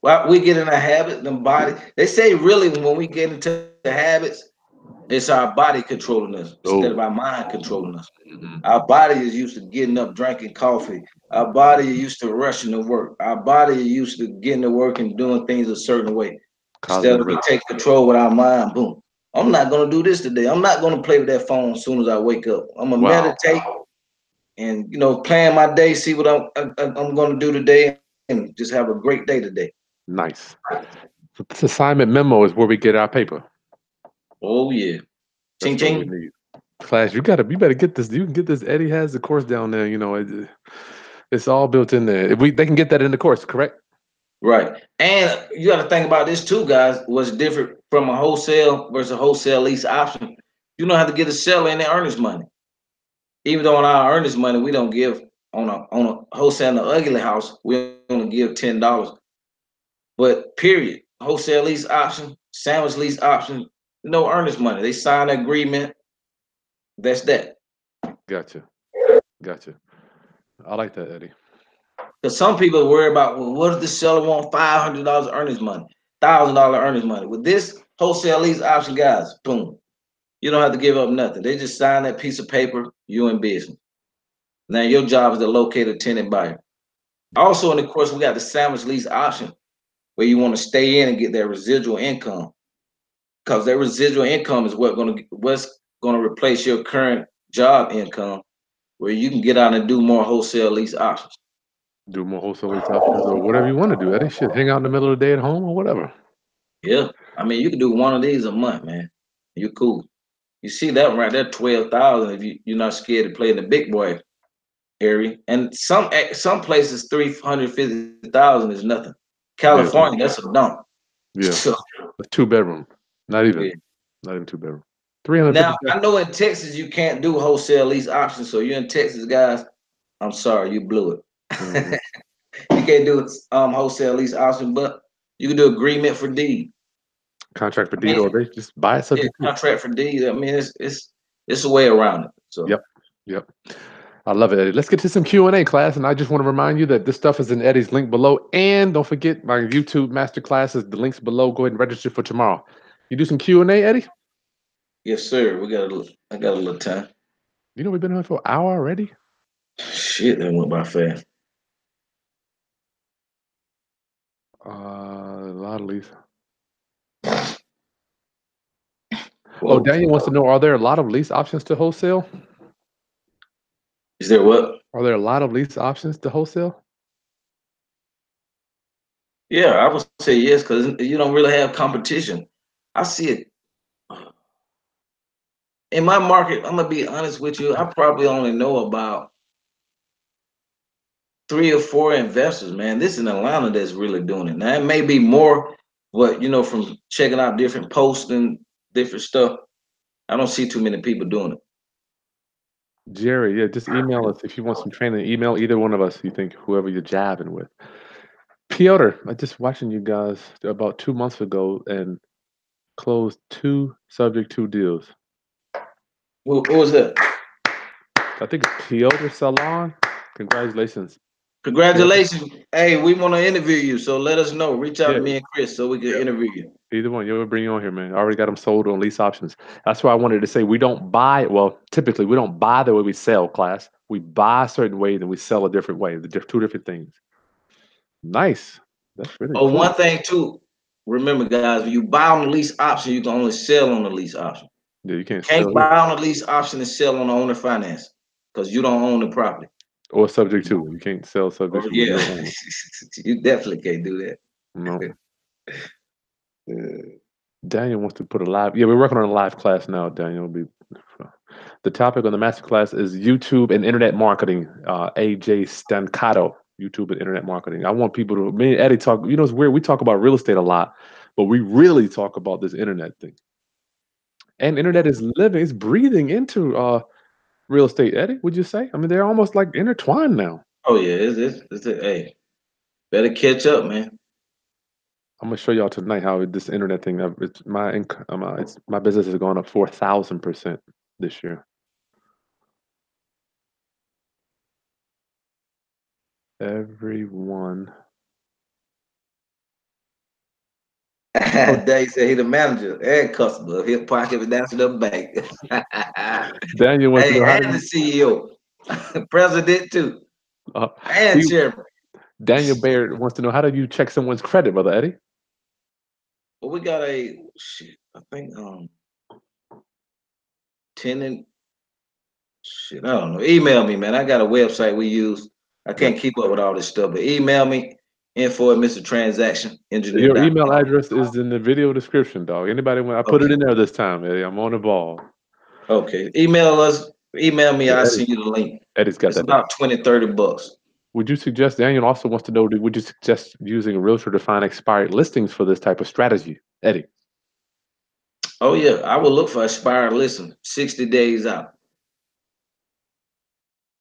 Well, we get in a habit, the body. They say really when we get into the habits, it's our body controlling us Oh. instead of our mind controlling us. Mhm. Our body is used to getting up, drinking coffee. Our body is used to rushing to work. Our body is used to getting to work and doing things a certain way. Cosmic Instead of we rhythm. take control with our mind, boom. I'm not gonna do this today. I'm not gonna play with that phone as soon as I wake up. I'm gonna Wow. meditate and you know plan my day, see what I'm I- I- I'm gonna do today, and just have a great day today. Nice. So this assignment memo is where we get our paper. Oh yeah, ching That's what we ching. Class, you gotta, you better get this. You can get this. Eddie has the course down there. You know, it, it's all built in there. If we, they can get that in the course, correct? Right, and you got to think about this too, guys. What's different from a wholesale versus a wholesale lease option? You don't have to get a seller any earnest money. Even though on our earnest money we don't give on a on a wholesale in the ugly house, we only give ten dollars. But period, wholesale lease option, sandwich lease option, no earnest money. They sign an agreement. That's that. Gotcha. Gotcha. I like that, Eddie. Because some people worry about, well, what if the seller want five hundred dollars earnest money, thousand dollar earnest money? With this wholesale lease option, guys, boom, you don't have to give up nothing. They just sign that piece of paper. You in business. Now your job is to locate a tenant buyer. Also, in the course, we got the sandwich lease option, where you want to stay in and get that residual income, because that residual income is what gonna what's gonna replace your current job income, where you can get out and do more wholesale lease options. Do more wholesale lease options or whatever you want to do, Eddie. Shit, hang out in the middle of the day at home or whatever. Yeah, I mean, you can do one of these a month, man. You're cool. You see that right there, twelve thousand. If you you're not scared to play in the big boy area, and some eh, some places three hundred fifty thousand is nothing. California, that's a dump. Yeah, So, a two bedroom. Not even. Yeah. Not even two bedroom. Three hundred now. I know in Texas you can't do wholesale lease options. So you're in Texas, guys. I'm sorry, you blew it. Mhm. You can't do um wholesale lease option, but you can do agreement for deed. Contract for deed, or they just buy it Yeah, contract for deed. I mean, it's it's it's a way around it. So Yep. Yep. I love it, Eddie. Let's get to some Q and A class, and I just want to remind you that this stuff is in Eddie's link below, and don't forget my YouTube master classes. The links below. Go ahead and register for tomorrow. You do some Q and A, Eddie. yes, sir. We got a little. I got a little time. You know we've been on for an hour already. Shit, that went by fast. Uh, a lot of lease. Whoa. Oh, Daniel wants to know: Are there a lot of lease options to wholesale? Is there what? Are there a lot of lease options to wholesale? Yeah, I would say yes because you don't really have competition. I see it in my market. I'm gonna be honest with you. I probably only know about three or four investors. Man, this in Atlanta that's really doing it. Now it may be more, but you know, from checking out different posts and different stuff, I don't see too many people doing it. Jerry, yeah, just email us if you want some training. Email either one of us. You think whoever you're jabbing with. Piotr, I just watching you guys about two months ago and closed two subject to deals. What, what was that? I think it's Piotr Salon. Congratulations. Congratulations. Hey, we want to interview you, so let us know. Reach out Yeah. to me and Kris so we can interview you. Either one, you'll bring you on here, man. I already got them sold on lease options. That's why I wanted to say we don't buy. Well, typically we don't buy the way we sell. Class, we buy a certain way, then we sell a different way. The diff- two different things. Nice. That's really. Oh, cool. one thing too. Remember, guys, when you buy on the lease option, you can only sell on the lease option. Yeah, you can't sell Can't it. buy on the lease option and sell on the owner finance because you don't own the property. Or subject to. You can't sell subject Oh, to. you yeah, don't own it. you definitely can't do that. No. Daniel wants to put a live. Yeah, we're working on a live class now. Daniel will be. The topic on the master class is YouTube and internet marketing. Uh, AJ Stancato, YouTube and internet marketing. I want people to. Me and Eddie talk. You know, it's weird. We talk about real estate a lot, but we really talk about this internet thing. And internet is living. It's breathing into uh, real estate. Eddie, would you say? I mean, they're almost like intertwined now. Oh yeah, it's it's, it's a, hey, better catch up, man. I'm gonna show y'all tonight how this internet thing. uh, It's my income. Uh, it's my business has gone up four thousand percent this year. Everyone. Dave said he the manager and customer of Hip Pocket Financial Bank. Daniel wants hey, to know how and the you, CEO, president too, uh, and he- chairman. Daniel Baird wants to know how do you check someone's credit, brother Eddie? Well, we got a shit. I think um tenant. Shit, I don't know. Email me, man. I got a website we use. I can't keep up with all this stuff, but email me info at Mr. Transaction Engineer. Your email address is in the video description, dog. Anybody want? I put it in there this time, Eddie. I'm on the ball. Okay. Email us. Email me. Yeah, I'll send you the link. Eddie's got It's that. about 20, 30 bucks. Would you suggest Daniel also wants to know? Would you suggest using a realtor to find expired listings for this type of strategy, Eddie? Oh yeah, I will look for expired listing 60 days out.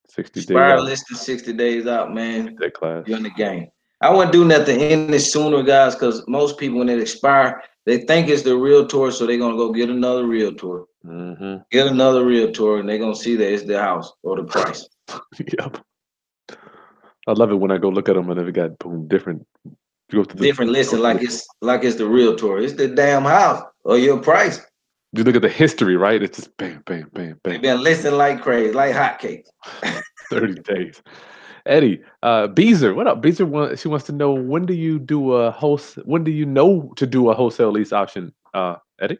Sixty days Expired out. listing 60 days out, man. That class. You're in the game. I wouldn't do nothing in any sooner, guys, because most people when it expire, they think it's the realtor, so they're gonna go get another realtor, Mm-hmm. get another realtor, and they're gonna see that it's the house or the price. Yep. I love it when I go look at them and they've got boom different. Go to the, Different listing, like it's like it's the realtor. It's the damn house or your price. You look at the history, right? It's just bam, bam, bam, They've bam. been listing like crazy, like hotcakes. Thirty days. Eddie, uh, Beezer, what up? Beezer, want, she wants to know when do you do a host? When do you know to do a wholesale lease option? Uh, Eddie.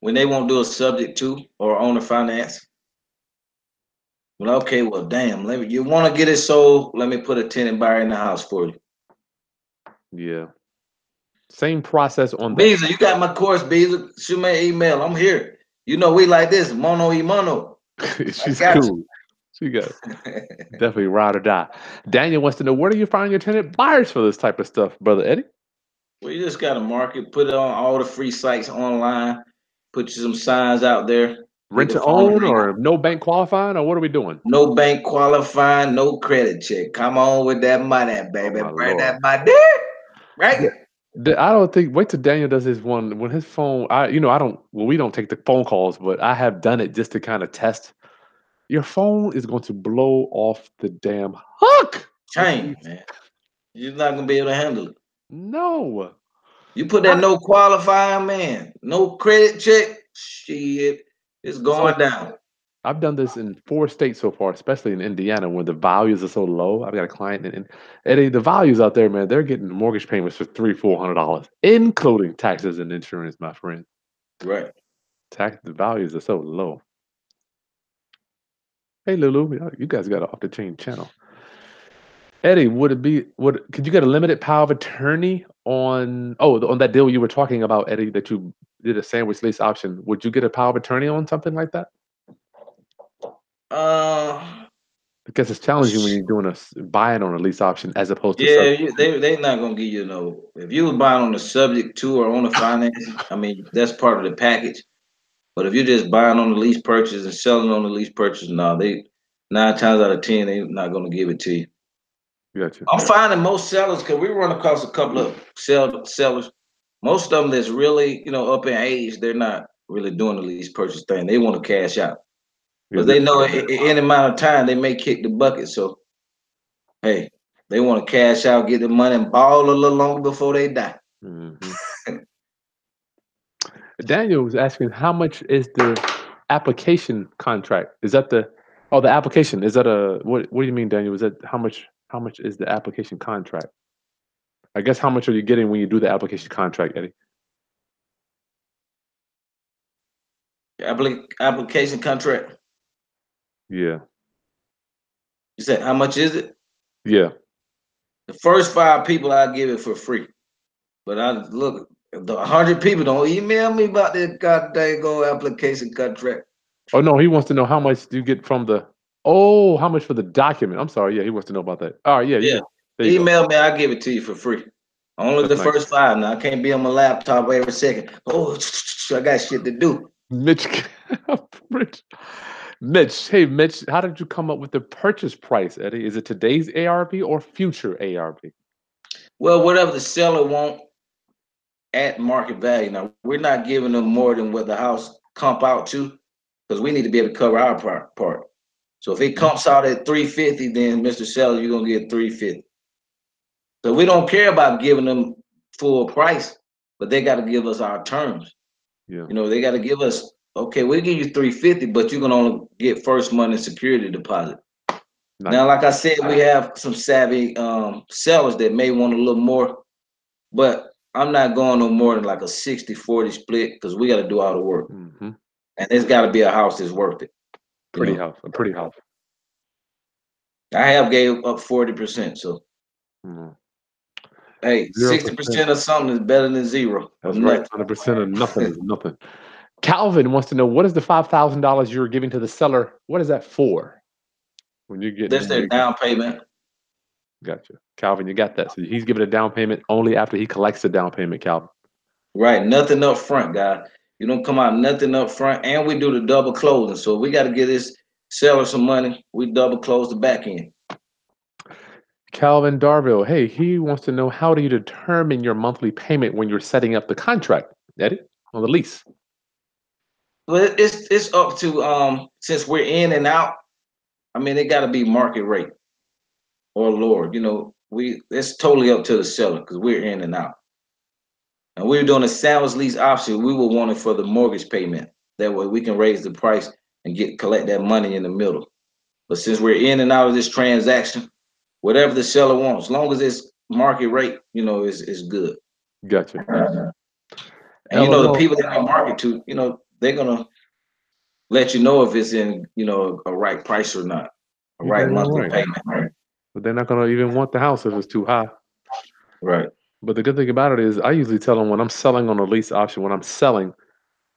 When they won't do a subject to or owner finance. Well, okay, well, damn. Let me. You want to get it sold? Let me put a tenant buyer in the house for you. Yeah. Same process on that. Beasley, you got my course, Beezer. Shoot me an email. I'm here. You know we like this, mono e mono. She's got you. She got definitely ride or die. Daniel wants to know where do you find your tenant buyers for this type of stuff, brother Eddie? we just got to market, put it on all the free sites online, put you some signs out there. Rent to own or no bank qualifying or what are we doing? No bank qualifying, no credit check. Come on with that money, baby. Oh, Bring Lord. that money. Right? I don't think. Wait till Daniel does his one when his phone. I, you know, I don't. Well, we don't take the phone calls, but I have done it just to kind of test. Your phone is going to blow off the damn hook. Change, man. You're not gonna be able to handle it. No, You put that no qualifying, man. No credit check. Shit, it's going down. I've done this in four states so far, especially in Indiana, where the values are so low. I've got a client, and, and Eddie, the values out there, man, they're getting mortgage payments for three, four hundred dollars, including taxes and insurance, my friend. Right. Tax the values are so low. Hey Lulu, you guys got an off the chain channel. Eddie, would it be would could you get a limited power of attorney on oh on that deal you were talking about, Eddie, that you did a sandwich lease option? Would you get a power of attorney on something like that? Uh, Because it's challenging when you're doing a buying on a lease option as opposed to yeah, you, they they not gonna give you no. If you was buying on the subject to or on the finance, I mean that's part of the package. But if you're just buying on the lease purchase and selling on the lease purchase, no, they nine times out of ten they're not gonna give it to you. Gotcha. I'm finding most sellers because we run across a couple of sell, sellers. Most of them that's really you know up in age, they're not really doing the lease purchase thing. They want to cash out. Yeah, Because they this- know in any amount of time they may kick the bucket. So, hey, they want to cash out, get the money, and ball a little longer before they die. Mhm. Daniel was asking how much is the application contract? Is that the oh the application? Is that a what what do you mean, Daniel? Is that how much how much is the application contract? I guess how much are you getting when you do the application contract, Eddie? Appli- application contract. Yeah. You said how much is it? Yeah. The first five people I give it for free. But I look, the hundred people don't email me about this goddamn go application contract. Oh no, he wants to know how much do you get from the oh, how much for the document? I'm sorry, yeah, he wants to know about that. All right, yeah, Yeah. There go. Email me, I'll give it to you for free. Only That's the nice. first five. Now I can't be on my laptop every second. Oh, I got shit to do. Mitch Rich. Mitch, hey Mitch, how did you come up with the purchase price, Eddie? Is it today's ARV or future ARV? Well, whatever the seller want at market value. Now we're not giving them more than what the house comp out to, because we need to be able to cover our part. part. So if it comps out at 350, then Mr. Seller, you're gonna get 350. So we don't care about giving them full price, but they got to give us our terms. Yeah. You know, they got to give us okay. We'll give you 350, but you're gonna only get first money security deposit. Nice. Now, like I said, we have some savvy um, sellers that may want a little more, but I'm not going no more than like a 60 40 split because we got to do all the work. hmm And there's got to be a house that's worth it. Pretty know. house, a pretty house. I have gave up 40%. So, Mhm. hey, 0%. 60% of something is better than zero. That's of right. Hundred percent of nothing is nothing. Calvin wants to know what is the five thousand dollars you're giving to the seller? What is that for? When you get That's their down payment. Gotcha. Calvin, you got that. So he's giving a down payment only after he collects the down payment, Calvin. Right. Nothing up front, guy. You don't come out nothing up front. And we do the double closing. So we got to get this seller some money. We double close the back end. Calvin Darville, hey, he wants to know how do you determine your monthly payment when you're setting up the contract, Eddie, on the lease? But it's it's up to um since we're in and out. I mean, it got to be market rate Oh, or lower. You know, we it's totally up to the seller because we're in and out. And we're doing a sales lease option. We will want it for the mortgage payment. That way, we can raise the price and get collect that money in the middle. But since we're in and out of this transaction, whatever the seller wants, as long as it's market rate, you know, is is good. Gotcha. And you know, the people that I market to, you know, they're gonna let you know if it's in, you know, a right price or not, a right damn monthly right. payment. But they're not gonna even want the house if it's too high. Right. But the good thing about it is, I usually tell them when I'm selling on a lease option, when I'm selling,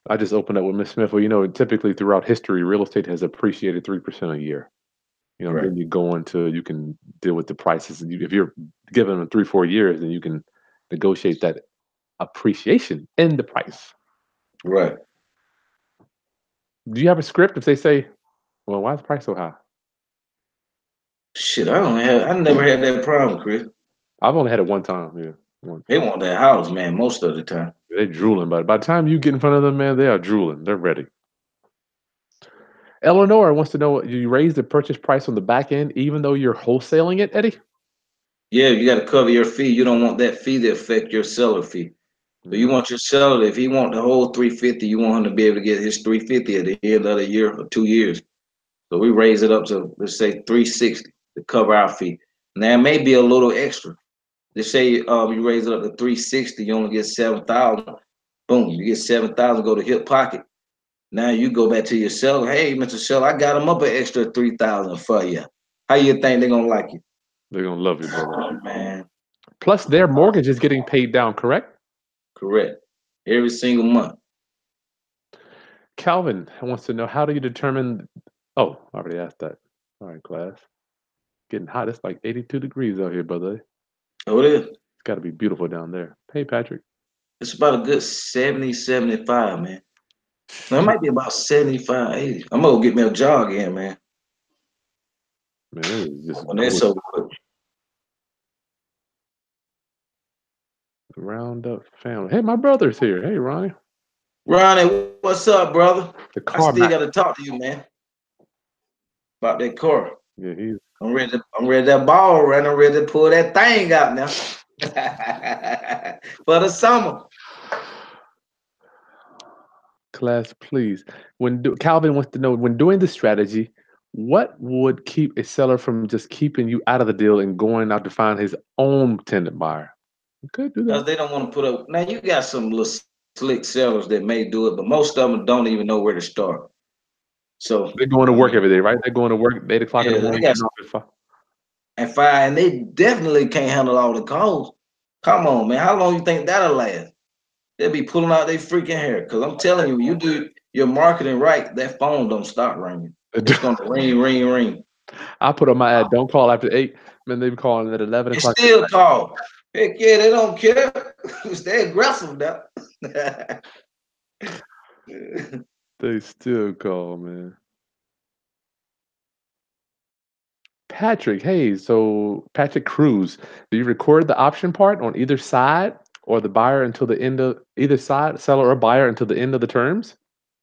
I just open up with Miss Smith. Well, you know, typically throughout history, real estate has appreciated three percent a year. You know, Right. then you go into you can deal with the prices, and you, if you're giving them three, four years, then you can negotiate that appreciation in the price. Right. Do you have a script if they say, "Well, why is the price so high?" Shit, I don't have I never had that problem, Kris. I've only had it one time. Yeah, one. They want that house, man, most of the time. They're drooling, but by the time you get in front of them, man, they are drooling. They're ready. Eleanor wants to know you raise the purchase price on the back end, even though you're wholesaling it, Eddie. Yeah, you got to cover your fee. You don't want that fee to affect your seller fee. So you mm. want your seller, if he want the whole 350, you want him to be able to get his 350 at the end of the year or two years. So we raise it up to let's say 360 to cover our fee. Now it may be a little extra. Let's say um, you raise it up to 360, you only get 7,000. Boom, you get 7,000, go to hip pocket. Now you go back to your seller. Hey, Mr. Seller, I got him up an extra 3,000 for you. How you think they're gonna like you? They're gonna love you, brother. Oh man, Plus, their mortgage is getting paid down, correct? correct. Every single month. Calvin wants to know how do you determine? Oh, I already asked that. All right, class. Getting hot. It's like 82 degrees out here, brother. Oh, it is. It's got to be beautiful down there. Hey, Patrick. It's about a good 70, 75, man. No, it might be about 75, 80. I'm gonna go get me a jog in, man. Man, just When that's over quick. round up family. Hey, my brother's here. Hey, Ronnie. Ronnie, what's up, brother? The car I still gotta talk to you, man. About that car. yeah, he's I'm ready to, I'm ready that ball run. I'm ready to pull that thing out now. For the summer. class, please. When do, Calvin wants to know when doing the strategy, what would keep a seller from just keeping you out of the deal and going out to find his own tenant buyer? Could do Because that. they don't want to put up. Now you got some little slick sellers that may do it, but most of them don't even know where to start. So They're going to work every day, right? They're going to work eight o'clock in Yeah, the they morning. got at five. and fire, and they definitely can't handle all the calls. Come on, man. How long you think that'll last? They'll be pulling out their freaking hair. Cause I'm telling you, you do your marketing right, that phone don't stop ringing. It's gonna ring, ring, ring. I put on my ad, don't call after eight. Man, they be calling at 11 They o'clock. still call. Heck yeah, they don't care. they aggressive now. They still call, man. Patrick, hey, so Patrick Cruz, do you record the option part on either side or the buyer until the end of either side, seller or buyer until the end of the terms?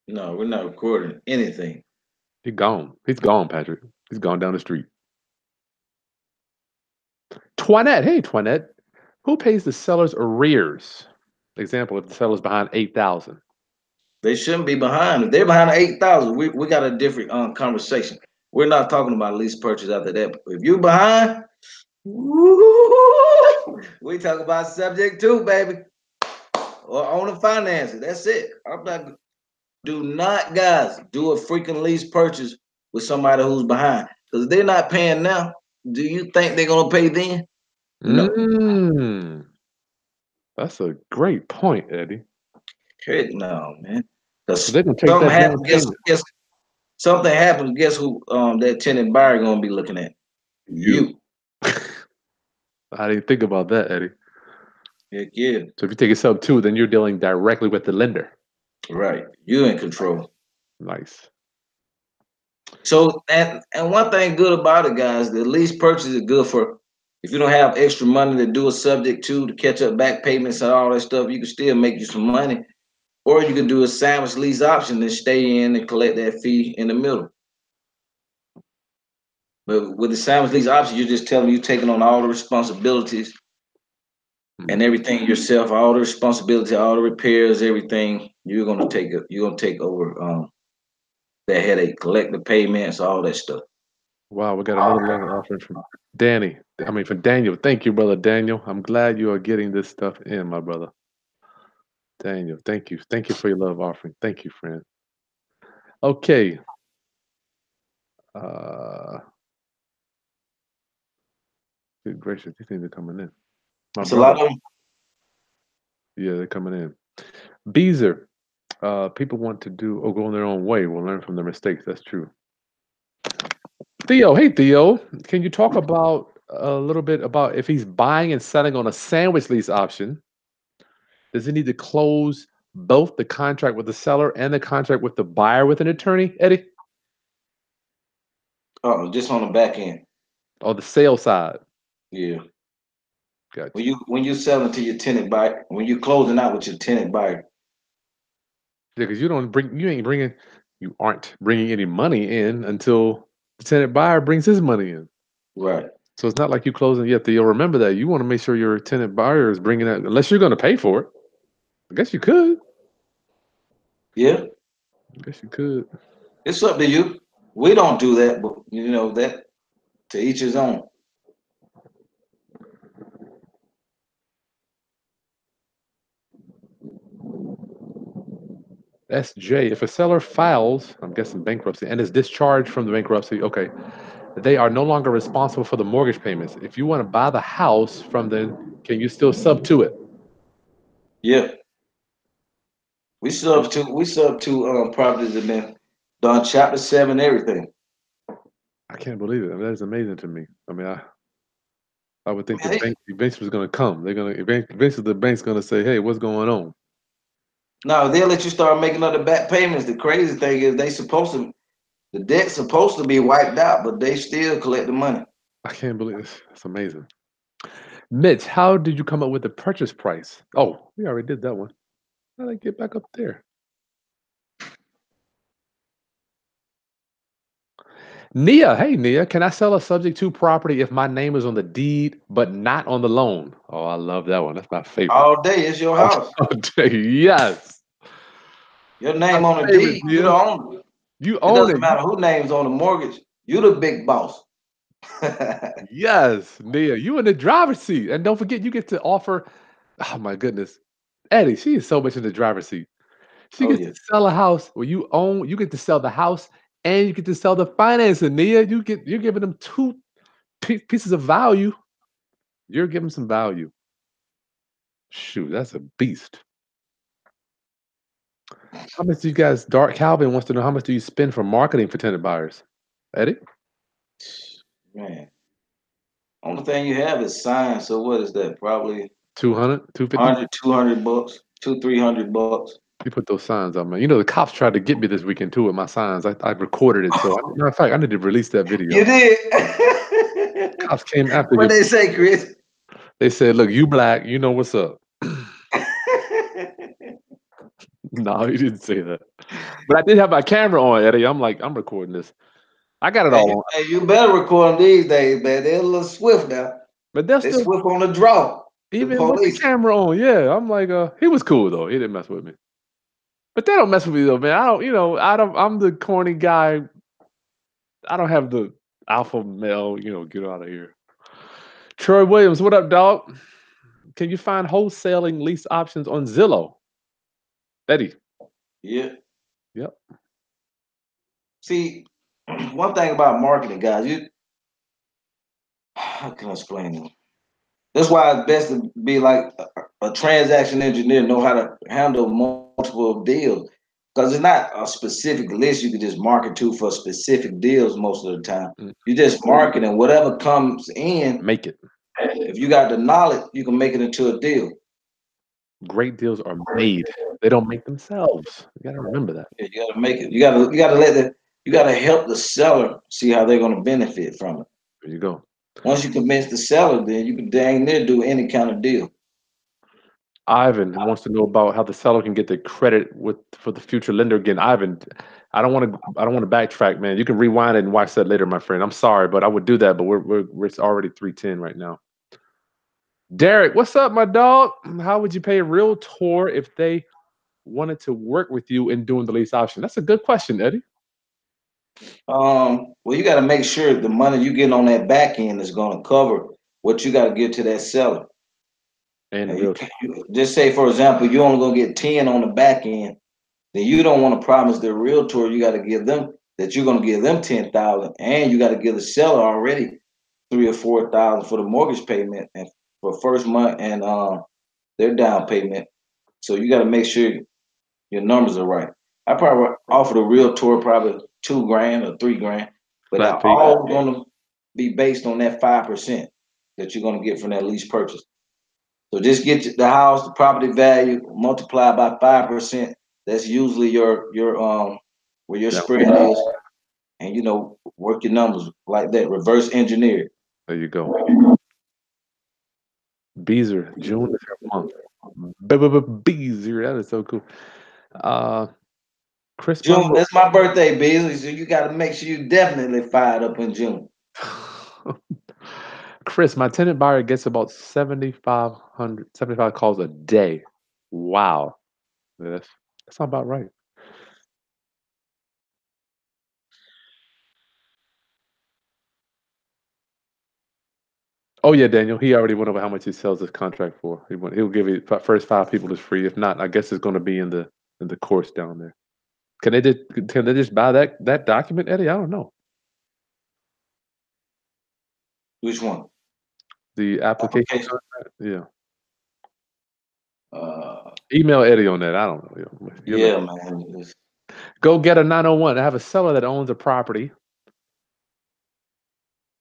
No, we're not recording anything. He's gone. He's gone, Patrick. He's gone down the street. Twinette, hey Twinette, who pays the seller's arrears? Example, if the seller's behind eight thousand. They shouldn't be behind. If they're behind eight thousand, we, we got a different um, conversation. We're not talking about lease purchase after that. If you're behind, we talk about subject to, baby. Or owner finances. That's it. I'm not do not guys do a freaking lease purchase with somebody who's behind. Because they're not paying now. Do you think they're gonna pay then? No. Mm, that's a great point, Eddie. Heck no, man. Because they can take something that down happens, guess, guess something happens, guess who um that tenant buyer gonna be looking at? You. I didn't think about that, Eddie. Heck yeah. So if you take a sub two, then you're dealing directly with the lender. Right. You in control. Nice. So and and one thing good about it, guys, the lease purchase is good for if you don't have extra money to do a subject to to catch up back payments and all that stuff, you can still make you some money. Or you can do a sandwich lease option and stay in and collect that fee in the middle. But with the sandwich lease option, you're just telling you taking on all the responsibilities and everything yourself, all the responsibility, all the repairs, everything. You're gonna take it. You're gonna take over um that headache, collect the payments, all that stuff. Wow, we got another loan offering from Danny. I mean, from Daniel. Thank you, brother Daniel. I'm glad you are getting this stuff in, my brother. Daniel, thank you. Thank you for your love offering. Thank you, friend. Okay. Uh, good gracious, these things are coming in. My It's a lot of them. Yeah, they're coming in. Beezer, uh, people want to do or go in their own way. We'll learn from their mistakes. That's true. Theo, hey Theo, can you talk about a little bit about if he's buying and selling on a sandwich lease option? Does he need to close both the contract with the seller and the contract with the buyer with an attorney, Eddie, Oh, just on the back end. or the sale side? Yeah. Gotcha. When you when you're selling to your tenant buyer, when you're closing out with your tenant buyer, Yeah, because you don't bring, you ain't bringing, you aren't bringing any money in until the tenant buyer brings his money in. right? So it's not like you closing yet. You'll remember that you want to make sure your tenant buyer is bringing that, unless you're going to pay for it. I guess you could. Yeah, I guess you could. it's up to you. We don't do that, but you know that to each his own. SJ, if a seller files, I'm guessing bankruptcy, and is discharged from the bankruptcy, okay, they are no longer responsible for the mortgage payments. If you want to buy the house from them, can you still sub to it? Yeah. We sub to we sub to um properties that been done chapter seven, everything. I can't believe it. I mean, that is amazing to me. I mean, I I would think the bank eventually is going to come. They're going to eventually the bank's going to say, "Hey, what's going on?" No, they'll let you start making other back payments. The crazy thing is they supposed to the debt's supposed to be wiped out, but they still collect the money. I can't believe this. It's amazing. Mitch, how did you come up with the purchase price? Oh, we already did that one. How did I get back up there? Nia, hey Nia, can I sell a subject to property if my name is on the deed but not on the loan? Oh, I love that one. That's my favorite. All day it's your house. All day, yes, Your name My on the deed, you owner. It you own it. doesn't it. matter who name's on the mortgage. You the big boss. Yes, Nia, you in the driver's seat, and don't forget you get to offer. Oh my goodness, Eddie, she is so much in the driver's seat. She Oh, gets yeah. to sell a house where you own. You get to sell the house, and you get to sell the financing. Nia, you get you're giving them two pie- pieces of value. You're giving some value. Shoot, that's a beast. How much do you guys? Dark Calvin wants to know how much do you spend for marketing for tenant buyers, Eddie? Man. Only thing you have is signs. So what is that? Probably 200, 250? 200 bucks, two, 300 bucks. You put those signs up, man. You know the cops tried to get me this weekend too with my signs. I, I recorded it, so I, matter of fact, I need to release that video. You did. cops came after What they say, Kris? They said, "Look, you black. You know what's up." no, he didn't say that. But I did have my camera on, Eddie. I'm like, I'm recording this. I got it all hey, on. hey, you better record them these days, man. They're a little swift now. But that's They still swift on the draw. Even with the camera on. Yeah, I'm like, uh, he was cool though. He didn't mess with me. But they don't mess with me though, man. I don't, you know, I don't. I'm the corny guy. I don't have the alpha male. You know, get out of here. Troy Williams, what up, dog? Can you find wholesaling lease options on Zillow? Eddie. Yeah. Yep. See, one thing about marketing, guys, you how can I explain it? That's why it's best to be like a, a transaction engineer, know how to handle multiple deals. Because it's not a specific list you can just market to for specific deals most of the time. Mm. You just market and whatever comes in, Make it. if you got the knowledge, you can make it into a deal. Great deals are made. They don't make themselves. You gotta remember that. Yeah, you gotta make it. You gotta you gotta let the you gotta help the seller see how they're gonna benefit from it. There you go. Once you convince the seller, then you can dang near do any kind of deal. Ivan wants to know about how the seller can get the credit with for the future lender again. Ivan, I don't want to. I don't want to backtrack, man. You can rewind and watch that later, my friend. I'm sorry, but I would do that. But we're we're, we're it's already three ten right now. Derek, what's up, my dog? How would you pay a realtor if they wanted to work with you in doing the lease option? That's a good question, Eddie. Um, well, you got to make sure the money you get on that back end is going to cover what you got to give to that seller. And you you- just say, for example, you only gonna get ten on the back end, then you don't want to promise the realtor you got to give them that you're gonna give them ten thousand, and you got to give the seller already three or four thousand for the mortgage payment and for first month and um their down payment. So you got to make sure your numbers are right. I probably offer the realtor probably two grand or three grand, but Flat they're all gonna be based on that five percent that you're gonna get from that lease purchase. So just get the house, the property value, multiply by five percent. That's usually your your um where your Yeah. spread is, and you know work your numbers like that. Reverse engineer. There you go. Beezer, June month. Beezer, that is so cool. Uh, Kris June, that's my birthday, Beasley. So you got to make sure you definitely fired up in June. Kris, my tenant buyer gets about 7,500, 75 calls a day. Wow. That's, that's not about right. Oh yeah, Daniel. He already went over how much he sells his contract for. He went, he'll give you first five people is free. If not, I guess it's going to be in the in the course down there. Can they just can they just buy that that document, Eddie? I don't know. Which one? The application. Application. Yeah. Uh, Email Eddie on that. I don't know. Yeah, You'll yeah, man. Go get a 901. I have a seller that owns a property.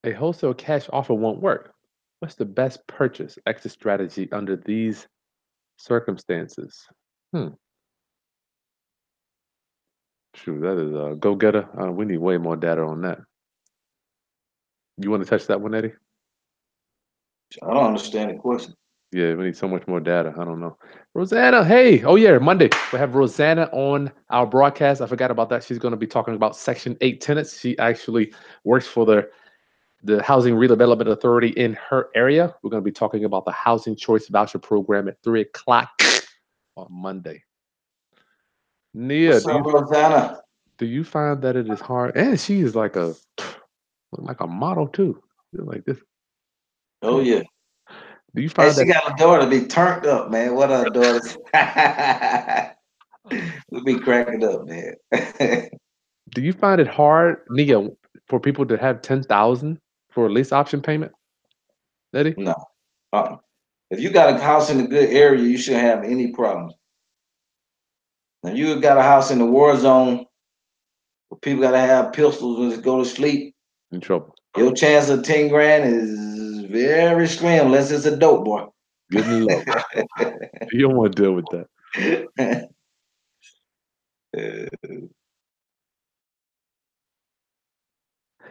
A wholesale cash offer won't work. What's the best purchase exit strategy under these circumstances? Hmm. Shoot, that is a go getter. Uh, we need way more data on that. You want to touch that one, Eddie? I don't understand the question. Yeah, we need so much more data. I don't know. Rosanna, hey. Oh, yeah, Monday. We have Rosanna on our broadcast. I forgot about that. She's going to be talking about Section 8 tenants. She actually works for the, the Housing Redevelopment Authority in her area. We're going to be talking about the Housing Choice Voucher Program at 3 o'clock on Monday. Nia, What's do you, Rosanna? do you find that it is hard? And she is like a like a model too. You're Like this. Oh yeah. Do you find Hey, find she got a daughter to be turned up, man. What our daughters? we be cracking up, man. Do you find it hard, Nia, for people to have ten thousand for a lease option payment? Eddie? no. Uh-uh. If you got a house in a good area, you shouldn't have any problems. Now you got a house in the war zone where people gotta have pistols when they go to sleep. In trouble. Your chance of 10 grand is very slim unless it's a dope boy. Getting low. you don't want to deal with that.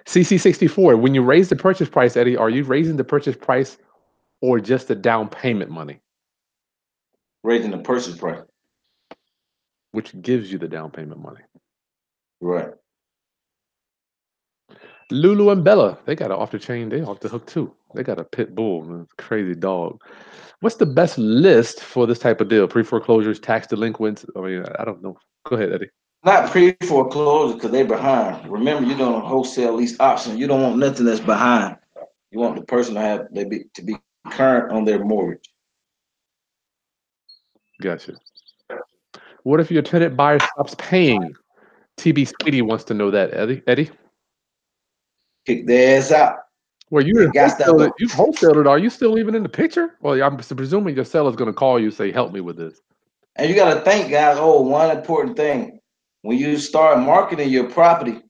CC64, when you raise the purchase price, Eddie, are you raising the purchase price or just the down payment money, Raising the purchase price. Which gives you the down payment money? Right. Lulu and Bella, they got an off the chain. They off the hook too. They got a pit bull, man, crazy dog. What's the best list for this type of deal? Pre foreclosures, tax delinquents. I mean, I don't know. Go ahead, Eddie. Not pre foreclosure because they're behind. Remember, you're doing a wholesale lease option. You don't want nothing that's behind. You want the person to have they be to be current on their mortgage. Gotcha. What if your tenant buyer stops paying? TB Speedy wants to know that, Eddie. Eddie, Kick their ass out. well, you got wholesaled it. look. You wholesaled it. Are you still even in the picture? Well, I'm presuming your seller's going to call you say, "Help me with this." And you gotta think, guys, oh, one important thing. When you start marketing your property,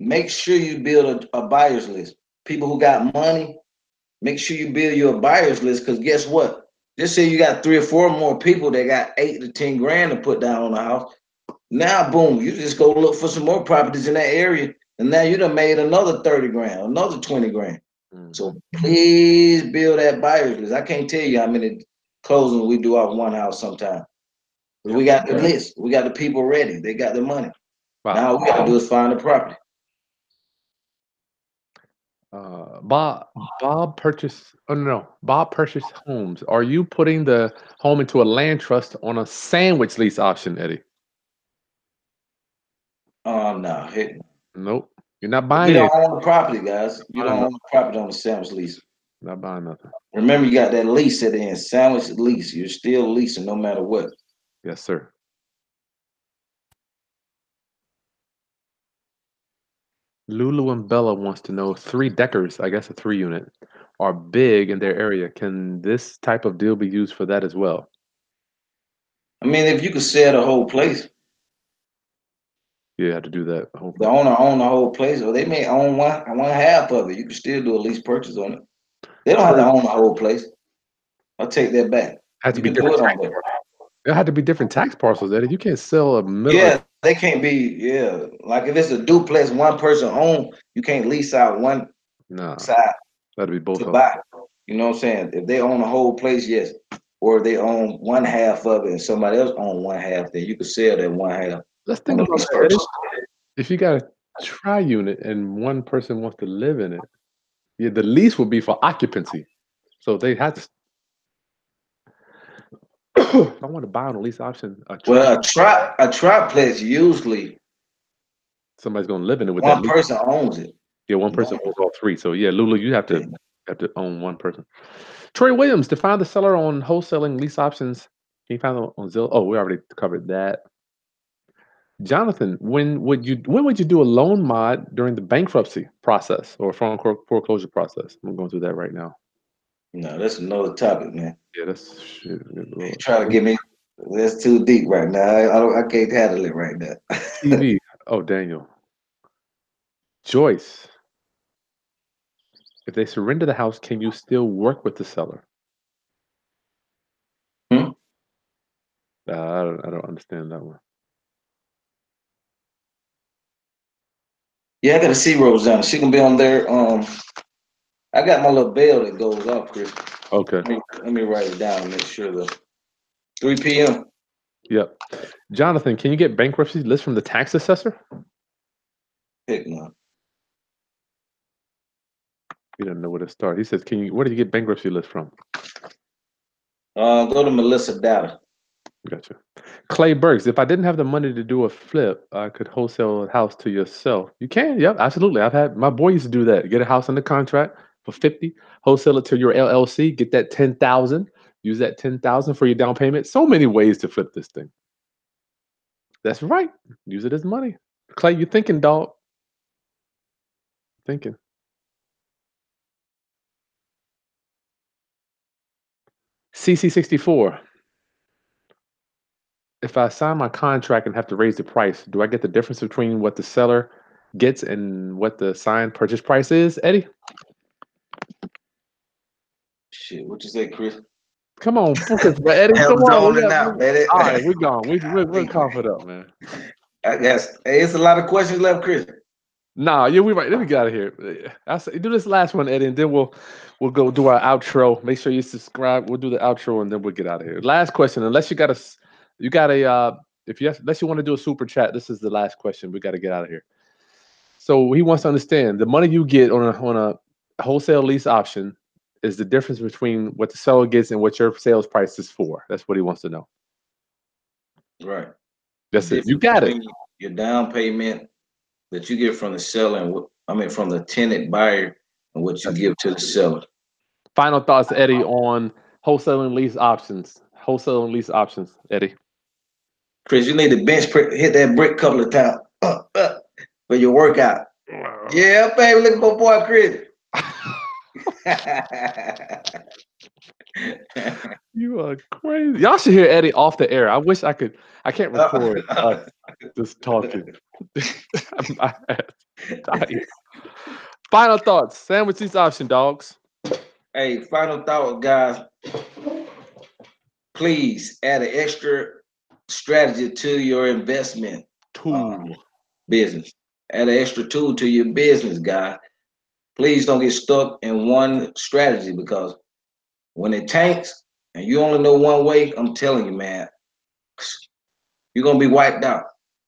make sure you build a, a buyer's list. People who got money, make sure you build your buyer's list, because guess what? Just say you got three or four more people that got eight to ten grand to put down on the house. Now, boom, you just go look for some more properties in that area, and now you done made another 30 grand, another 20 grand. Mm. So please build that buyer's list. I can't tell you how many closings we do off one house sometimes. We got the list. We got the people ready. They got the money. Wow. Now all we gotta do is find the property. Uh, Bob Bob purchased oh no no Bob purchased homes. Are you putting the home into a land trust on a sandwich lease option, Eddie? Oh no, heck, Nope. You're not buying You don't own the property, guys. You don't know. own the property on the sandwich lease. Not buying nothing. Remember, you got that lease at the end. Sandwich lease. You're still leasing no matter what. Yes, sir. Lulu and Bella wants to know three deckers, I guess a three unit, are big in their area. Can this type of deal be used for that as well? I mean, if you could sell the whole place, You have to do that. The owner own the whole place, or they may own one one half of it. You can still do a lease purchase on it. They don't have to own the whole place. I'll take that back. Had to You be different. it on Tax, there. it had to be different tax parcels, Eddie. You can't sell a middle. Yeah, they can't be. Yeah, like if it's a duplex, one person own, you can't lease out one Nah, side that'd be both to of them. buy. You know what I'm saying? If they own the whole place, yes. Or if they own one half of it and somebody else own one half, then you could sell that one half. Let's think about that. If you got a tri unit and one person wants to live in it, yeah, the lease would be for occupancy. So they have to. If I want to buy on a lease option, a tri- Well, a trap a triplex usually somebody's going to live in it with that one person owns it. Yeah, one person owns all three. So yeah, Lulu, you have to have to own one person. Troy Williams, to find the seller on wholesaling lease options, can you find them on Zillow? Oh, we already covered that. Jonathan, when would you when would you do a loan mod during the bankruptcy process or foreclosure process? I'm going through that right now. No, that's another topic, man. Yeah, that's shit. good You lord. try to get me that's too deep right now. I, I don't I can't handle it right now. TV. Oh, Daniel. Joyce. If they surrender the house, can you still work with the seller? Hmm? Uh, I don't. I don't understand that one. Yeah, I gotta see Rosanna. She can be on there. Um I got my little bell that goes off, Kris. Okay. Let me, let me write it down make sure the 3 p.m. Yep. Jonathan, can you get bankruptcy list from the tax assessor? Heck no. He doesn't know where to start. He says, "Can you? Where do you get bankruptcy list from?" Uh, go to Melissa Data. Gotcha. Clay Burks, if I didn't have the money to do a flip, I could wholesale a house to yourself. You can, yep, absolutely. I've had my boy used to do that. Get a house under contract for 50, wholesale it to your LLC, get that 10,000, use that 10,000 for your down payment. So many ways to flip this thing. That's right. Use it as money. Clay, you thinking, dog. Thinking. CC64. If I sign my contract and have to raise the price, do I get the difference between what the seller gets and what the signed purchase price is, Eddie? Shit, what you say, Kris? Come on, focus, bro, Eddie. Come on. we out, man. All right, we gone. We, we're, we're confident, man. I guess hey, it's a lot of questions left, Kris. Nah, yeah, we right. Let me get out of here. I'll say, do this last one, Eddie, and then we'll we'll go do our outro. Make sure you subscribe. We'll do the outro, and then we'll get out of here. Last question, unless you got a, you got a, uh, if you have, unless you want to do a super chat, this is the last question. We got to get out of here. So he wants to understand the money you get on a on a wholesale lease option is the difference between what the seller gets and what your sales price is for. That's what he wants to know. Right. That's it. You got it. Your down payment that you get from the seller and what I mean from the tenant buyer and what you give to the seller. Final thoughts, Eddie, on wholesale and lease options. Wholesale and lease options, Eddie. Kris, you need to bench pre- hit that brick couple of times uh, uh, for your workout. Yeah, baby, look at my boy Kris. you are crazy. Y'all should hear Eddie off the air. I wish I could. I can't record us just talking. final thoughts. Sandwich lease option dogs. Hey, final thought, guys. Please add an extra strategy to your investment tool um, business. Add an extra tool to your business, guys. Please don't get stuck in one strategy because when it tanks and you only know one way, I'm telling you, man, you're gonna be wiped out.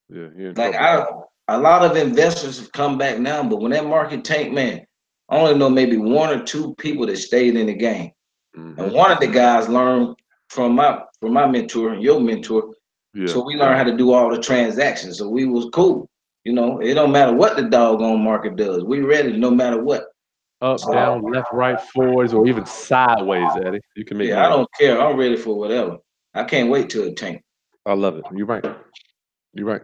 Yeah, like I, a lot of investors have come back now, but when that market tank, man, I only know maybe one or two people that stayed in the game. Mm-hmm. And one of the guys learned from my from my mentor and your mentor. Yeah. So we learned how to do all the transactions. So we was cool. You know, it don't matter what the doggone market does. We ready no matter what. Up, so, down, left, right, forwards, or even sideways, Eddie. You can make. Yeah, I don't care. I'm ready for whatever. I can't wait till it tank. I love it. You're right. You're right.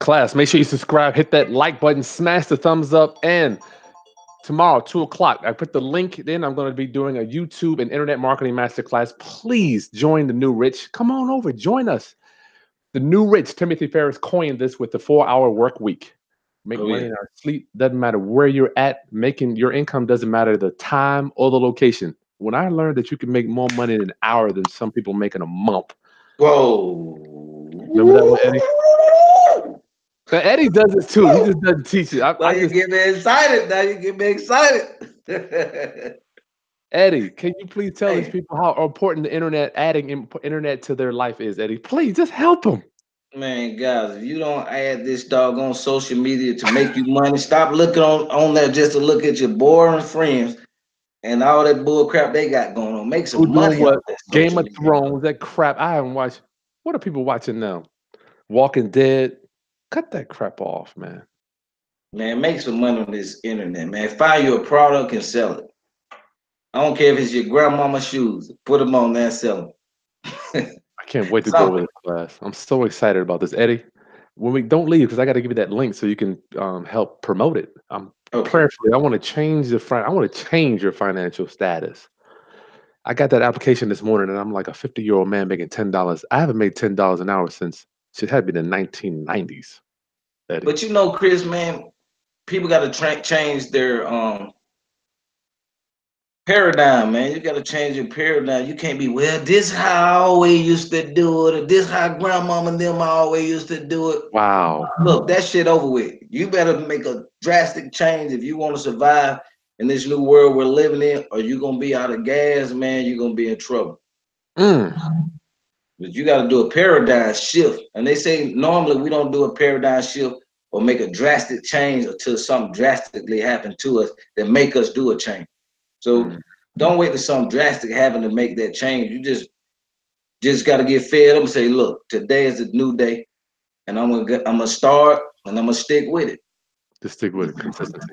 Class, make sure you subscribe, hit that like button, smash the thumbs up, and tomorrow, two o'clock, I put the link. Then I'm going to be doing a YouTube and internet marketing masterclass. Please join the new rich. Come on over, join us. The new rich, Timothy Ferriss coined this with the four-hour work week. Make oh, money yeah. in our sleep. Doesn't matter where you're at. Making your income doesn't matter the time or the location. When I learned that you can make more money in an hour than some people make in a month. Whoa. Remember that one, Eddie? Eddie does it too. He just doesn't teach it. I, now I you get me excited. Now you get me excited. Eddie, can you please tell hey. these people how important the internet, adding internet to their life is? Eddie, please just help them. Man, guys, if you don't add this dog on social media to make you money, stop looking on, on there just to look at your boring friends and all that bull crap they got going on. Make some Who money. What? Game of Thrones, that crap. I haven't watched. What are people watching now? Walking Dead. Cut that crap off, man. Man, make some money on this internet, man. Find you a product and sell it. I don't care if it's your grandmama's shoes. Put them on there and sell them. I can't wait to so, go over this class. I'm so excited about this, Eddie. When we don't leave, because I got to give you that link so you can um, help promote it. I'm okay. prayerfully. I want to change the front. I want to change your financial status. I got that application this morning, and I'm like a 50 year old man making ten dollars. I haven't made ten dollars an hour since it had been the 1990s. Eddie. But you know, Kris, man, people got to tra- change their um paradigm, man. You got to change your paradigm. You can't be, well, this how I always used to do it, or this how grandmama and them always used to do it. Wow. Look, that shit over with. You better make a drastic change if you want to survive in this new world we're living in, or you're gonna be out of gas, man. You're gonna be in trouble. Mm. But you got to do a paradigm shift. And they say normally we don't do a paradigm shift or make a drastic change until something drastically happened to us that make us do a change. So mm-hmm. don't wait for something drastic happen to make that change. You just just got to get fed up and say, look, today is a new day, and I'm gonna get, I'm gonna start and I'm gonna stick with it. Just stick with it, consistency.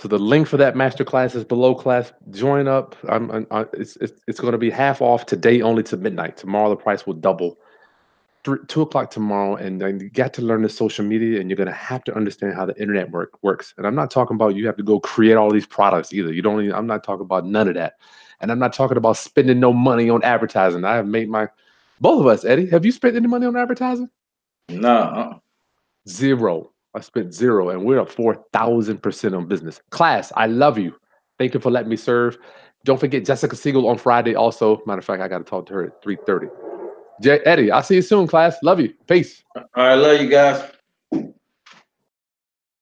So the link for that master class is below class. Join up. I'm, I'm, I'm it's it's, it's going to be half off today only to midnight. Tomorrow the price will double three, two o'clock tomorrow, and then you got to learn the social media, and you're gonna have to understand how the internet work works. And I'm not talking about you have to go create all these products either. You don't. Even, I'm not talking about none of that. And I'm not talking about spending no money on advertising. I have made my both of us, Eddie. Have you spent any money on advertising? No. Zero. I spent zero, and we're up four thousand percent on business. Class, I love you. Thank you for letting me serve. Don't forget Jessica Siegel on Friday. Also, matter of fact, I got to talk to her at three thirty. Eddie, I'll see you soon, class. Love you. Peace. All right, love you guys.